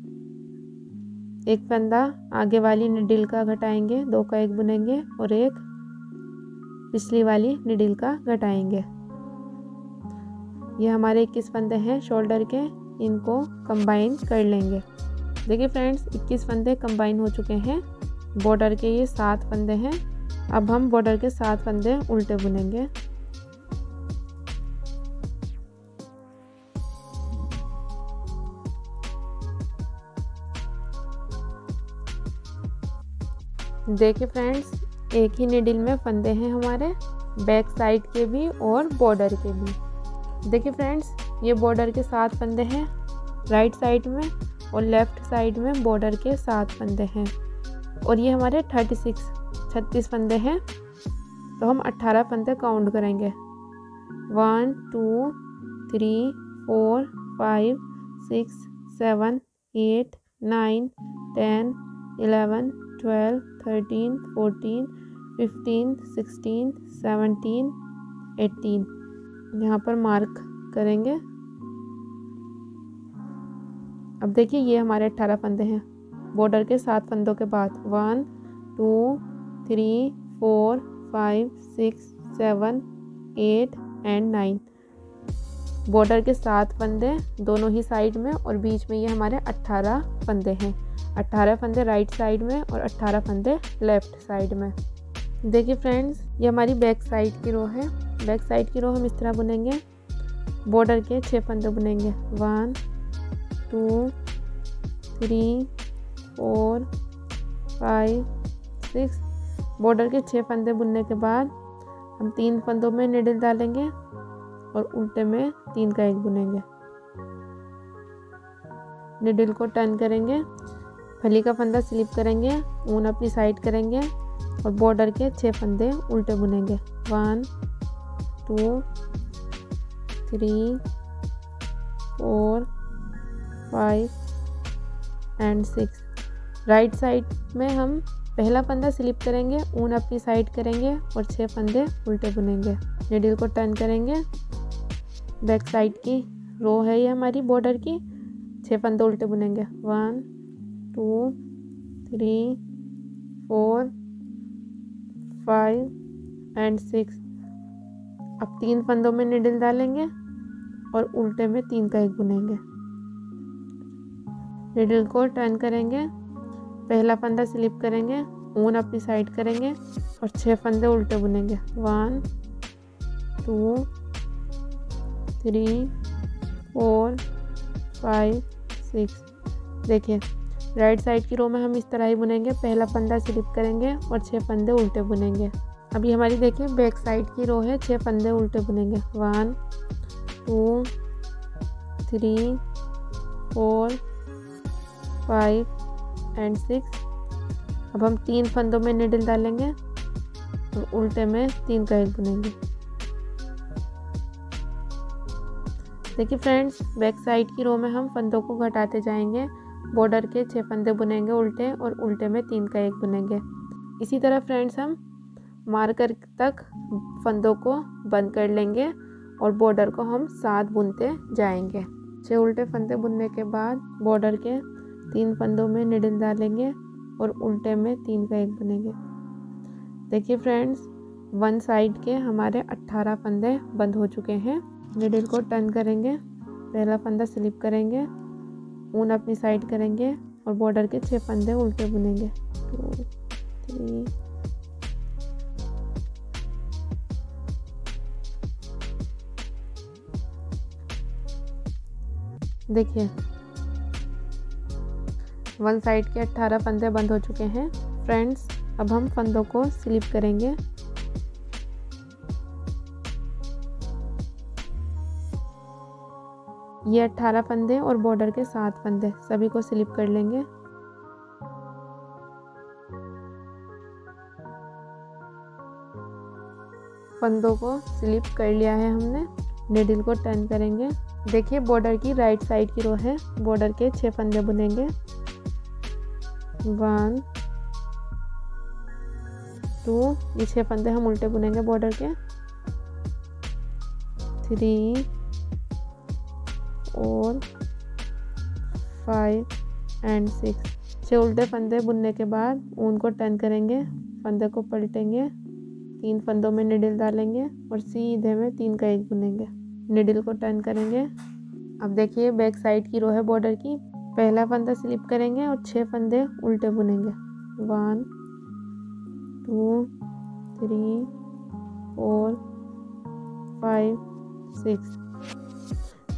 S1: एक फंदा आगे वाली निडिल का घटाएँगे, दो का एक बुनेंगे और एक पिछली वाली निडिल का घटाएँगे। ये हमारे इक्कीस फंदे हैं, शोल्डर के, इनको कंबाइन कर लेंगे। देखिए फ्रेंड्स, इक्कीस फंदे कंबाइन हो चुके हैं बॉर्डर के ये सात फंदे हैं। अब हम बॉर्डर के सात फंदे उल्टे बुनेंगे। देखिए फ्रेंड्स, एक ही निडिल में फंदे हैं हमारे बैक साइड के भी और बॉर्डर के भी। देखिए फ्रेंड्स, ये बॉर्डर के सात फंदे हैं राइट साइड में और लेफ़्ट साइड में बॉर्डर के सात फंदे हैं। और ये हमारे थर्टी सिक्स छत्तीस फंदे हैं तो हम अट्ठारह फंदे काउंट करेंगे। One two three four five six seven eight nine ten eleven twelve thirteen fourteen fifteen sixteen seventeen eighteen यहाँ पर मार्क करेंगे। अब देखिए, ये हमारे अट्ठारह फंदे हैं। बॉर्डर के सात फंदों के बाद one two three four five six seven eight and nine border के सात फंदे दोनों ही साइड में और बीच में ये हमारे अट्ठारह फंदे हैं। अट्ठारह फंदे राइट साइड में और अट्ठारह फंदे लेफ़्ट साइड में। देखिए फ्रेंड्स ये हमारी बैक साइड की रो है। बैक साइड की रो हम इस तरह बुनेंगे। बॉर्डर के छः फंदे बुनेंगे। One two three four five six border के छः फंदे बुनने के बाद हम तीन फंदों में निडल डालेंगे और उल्टे में तीन का एक बुनेंगे। निडल को टर्न करेंगे। फली का फंदा स्लिप करेंगे, ऊन अपनी साइड करेंगे और बॉर्डर के छः फंदे उल्टे बुनेंगे। One, two, three, four, five and six. Right side में हम पहला फंदा स्लिप करेंगे, ऊन अपनी साइड करेंगे और छः फंदे उल्टे बुनेंगे। निडिल को टर्न करेंगे। बैक साइड की रो है ये हमारी बॉर्डर की छः फंदे उल्टे बुनेंगे। One two, three, four, five and six. अब तीन फंदों में निडल डालेंगे और उल्टे में तीन का एक बुनेंगे। निडल को टर्न करेंगे। पहला फंदा स्लिप करेंगे, ऊन अपनी साइड करेंगे और छह फंदे उल्टे बुनेंगे। One two three four five six देखिए राइट साइड की रो में हम इस तरह ही बुनेंगे। पहला फंदा स्लिप करेंगे और छः फंदे उल्टे बुनेंगे। अभी हमारी देखिए बैक साइड की रो है छः फंदे उल्टे बुनेंगे। One, two, three, four, five and six. अब हम तीन फंदों में निडल डालेंगे और उल्टे में तीन का एक बुनेंगे। देखिए फ्रेंड्स, बैक साइड की रो में हम फंदों को घटाते जाएँगे। बॉर्डर के छः फंदे बुनेंगे उल्टे और उल्टे में तीन का एक बुनेंगे। इसी तरह फ्रेंड्स हम मार्कर तक फंदों को बंद कर लेंगे और बॉर्डर को हम सात बुनते जाएँगे। छः उल्टे फंदे बुनने के बाद बॉर्डर के तीन फंदों में निडल डालेंगे और उल्टे में तीन का एक बुनेंगे। देखिए फ्रेंड्स, वन साइड के हमारे अट्ठारह फंदे बंद हो चुके हैं। निडल को टर्न करेंगे, पहला फंदा स्लिप करेंगे ऊन अपनी साइड करेंगे और बॉर्डर के छः फंदे उल्टे बुनेंगे। टू थ्री देखिए वन साइड के 18 फंदे बंद हो चुके हैं। फ्रेंड्स अब हम फंदों को स्लिप करेंगे। ये 18 फंदे और बॉर्डर के सात फंदे, सभी को स्लिप कर लेंगे। फंदों को स्लिप कर लिया है हमने, निडल को टर्न करेंगे। देखिए, बॉर्डर की राइट साइड की रो है, बॉर्डर के छह फंदे बुनेंगे। वन, टू, ये छह फंदे हम उल्टे बुनेंगे बॉर्डर के। थ्री एंड सिक्स छः उल्टे फंदे बुनने के बाद ऊन को टर्न करेंगे, फंदे को पलटेंगे, तीन फंदों में निडल डालेंगे और सीधे में तीन का एक बुनेंगे। निडल को टर्न करेंगे। अब देखिए बैक साइड की रो है बॉर्डर की। पहला फंदा स्लिप करेंगे और छह फंदे उल्टे बुनेंगे। One two three four five six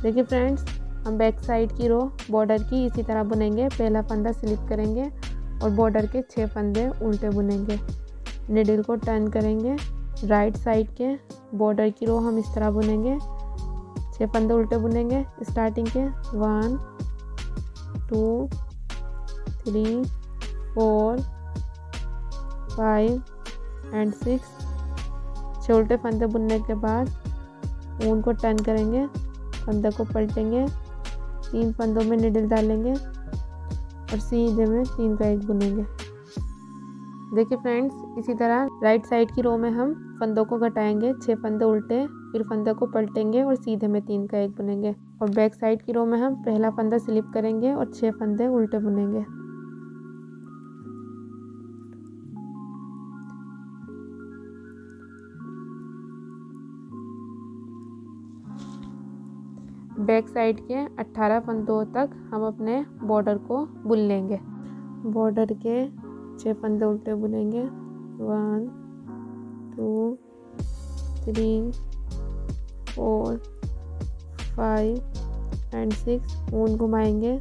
S1: देखिए फ्रेंड्स हम बैक साइड की रो बॉर्डर की इसी तरह बुनेंगे। पहला फंदा स्लिप करेंगे और बॉर्डर के छः फंदे उल्टे बुनेंगे। निडल को टर्न करेंगे राइट साइड के बॉर्डर की रो हम इस तरह बुनेंगे। छः फंदे उल्टे बुनेंगे स्टार्टिंग के one two three four five and six छः उल्टे फंदे बुनने के बाद ऊन को टर्न करेंगे, फंदे को पलटेंगे। तीन फंदों में निडल डालेंगे और सीधे में तीन का एक बुनेंगे। देखिए फ्रेंड्स, इसी तरह राइट साइड की रो में हम फंदों को घटाएँगे, छह फंदे उल्टे, फिर फंदे को पलटेंगे और सीधे में तीन का एक बुनेंगे। और बैक साइड की रो में हम पहला फंदा स्लिप करेंगे और छह फंदे उल्टे बुनेंगे। बैक साइड के 18 फंदों तक हम अपने बॉर्डर को बुन लेंगे। बॉर्डर के छः फंदे उल्टे बुनेंगे। One, two, three, four, five and six ऊन घुमाएँगे।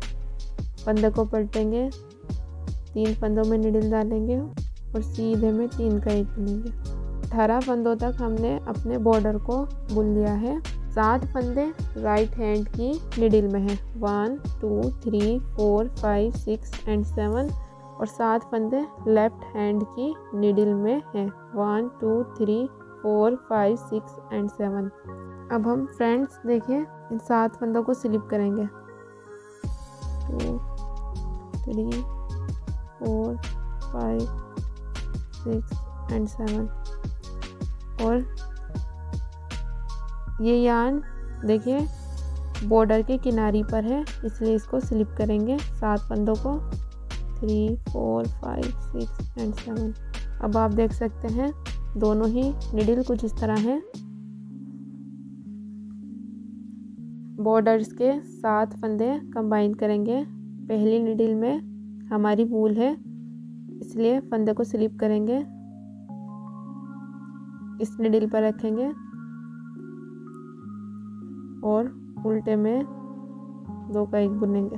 S1: फंदे को पलटेंगे। तीन फंदों में निडल डालेंगे और सीधे में तीन का एक बुनेंगे। अठारह फंदों तक हमने अपने बॉर्डर को बुन लिया है। सात फंदे राइट हैंड की निडिल में है। One two three four five six and seven और सात फंदे लेफ़्ट हैंड की निडिल में है। One two three four five six and seven अब हम फ्रेंड्स देखिए इन सात फंदों को स्लिप करेंगे। Two three four five six and seven और ये यान देखिए बॉर्डर के किनारी पर है, इसलिए इसको स्लिप करेंगे। सात पंदों को। Three four five six and seven अब आप देख सकते हैं, दोनों ही निडिल कुछ इस तरह हैं। बॉर्डर्स के सात फंदे कंबाइन करेंगे। पहली निडिल में हमारी वूल है, इसलिए फंदे को स्लिप करेंगे। इस निडिल पर रखेंगे। और उल्टे में दो का एक बुनेंगे।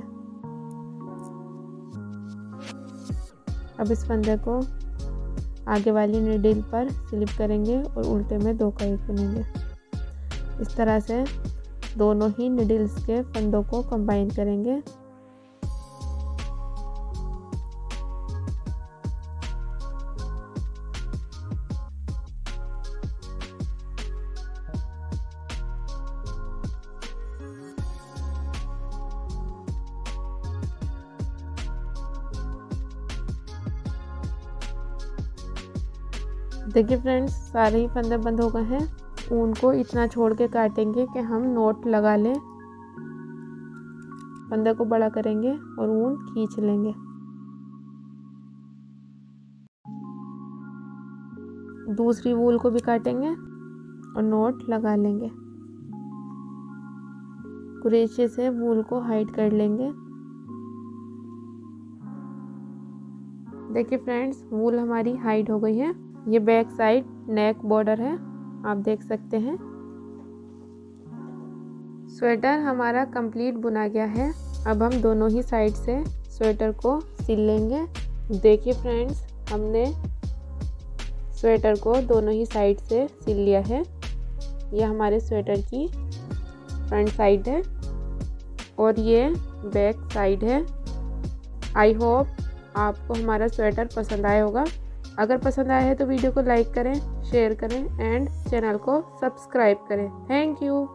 S1: अब इस फंदे को आगे वाली निडिल पर स्लिप करेंगे और उल्टे में दो का एक बुनेंगे। इस तरह से दोनों ही निडिल्स के फंदों को कंबाइन करेंगे। देखिए फ्रेंड्स, सारे ही फंदे बंद हो गए हैं। ऊन को इतना छोड़ के काटेंगे कि हम नोट लगा लें। फंदे को बड़ा करेंगे और ऊन खींच लेंगे। दूसरी वूल को भी काटेंगे और नोट लगा लेंगे। कुरेशे से वूल को हाइड कर लेंगे। देखिए फ्रेंड्स, वूल हमारी हाइड हो गई है। ये बैक साइड नेक बॉर्डर है, आप देख सकते हैं। स्वेटर हमारा कंप्लीट बुना गया है। अब हम दोनों ही साइड से स्वेटर को सिल लेंगे। देखिए फ्रेंड्स, हमने स्वेटर को दोनों ही साइड से सिल लिया है। ये हमारे स्वेटर की फ्रंट साइड है और ये बैक साइड है। आई होप आपको हमारा स्वेटर पसंद आया होगा। अगर पसंद आया है तो वीडियो को लाइक करें शेयर करें एंड चैनल को सब्सक्राइब करें। Thank you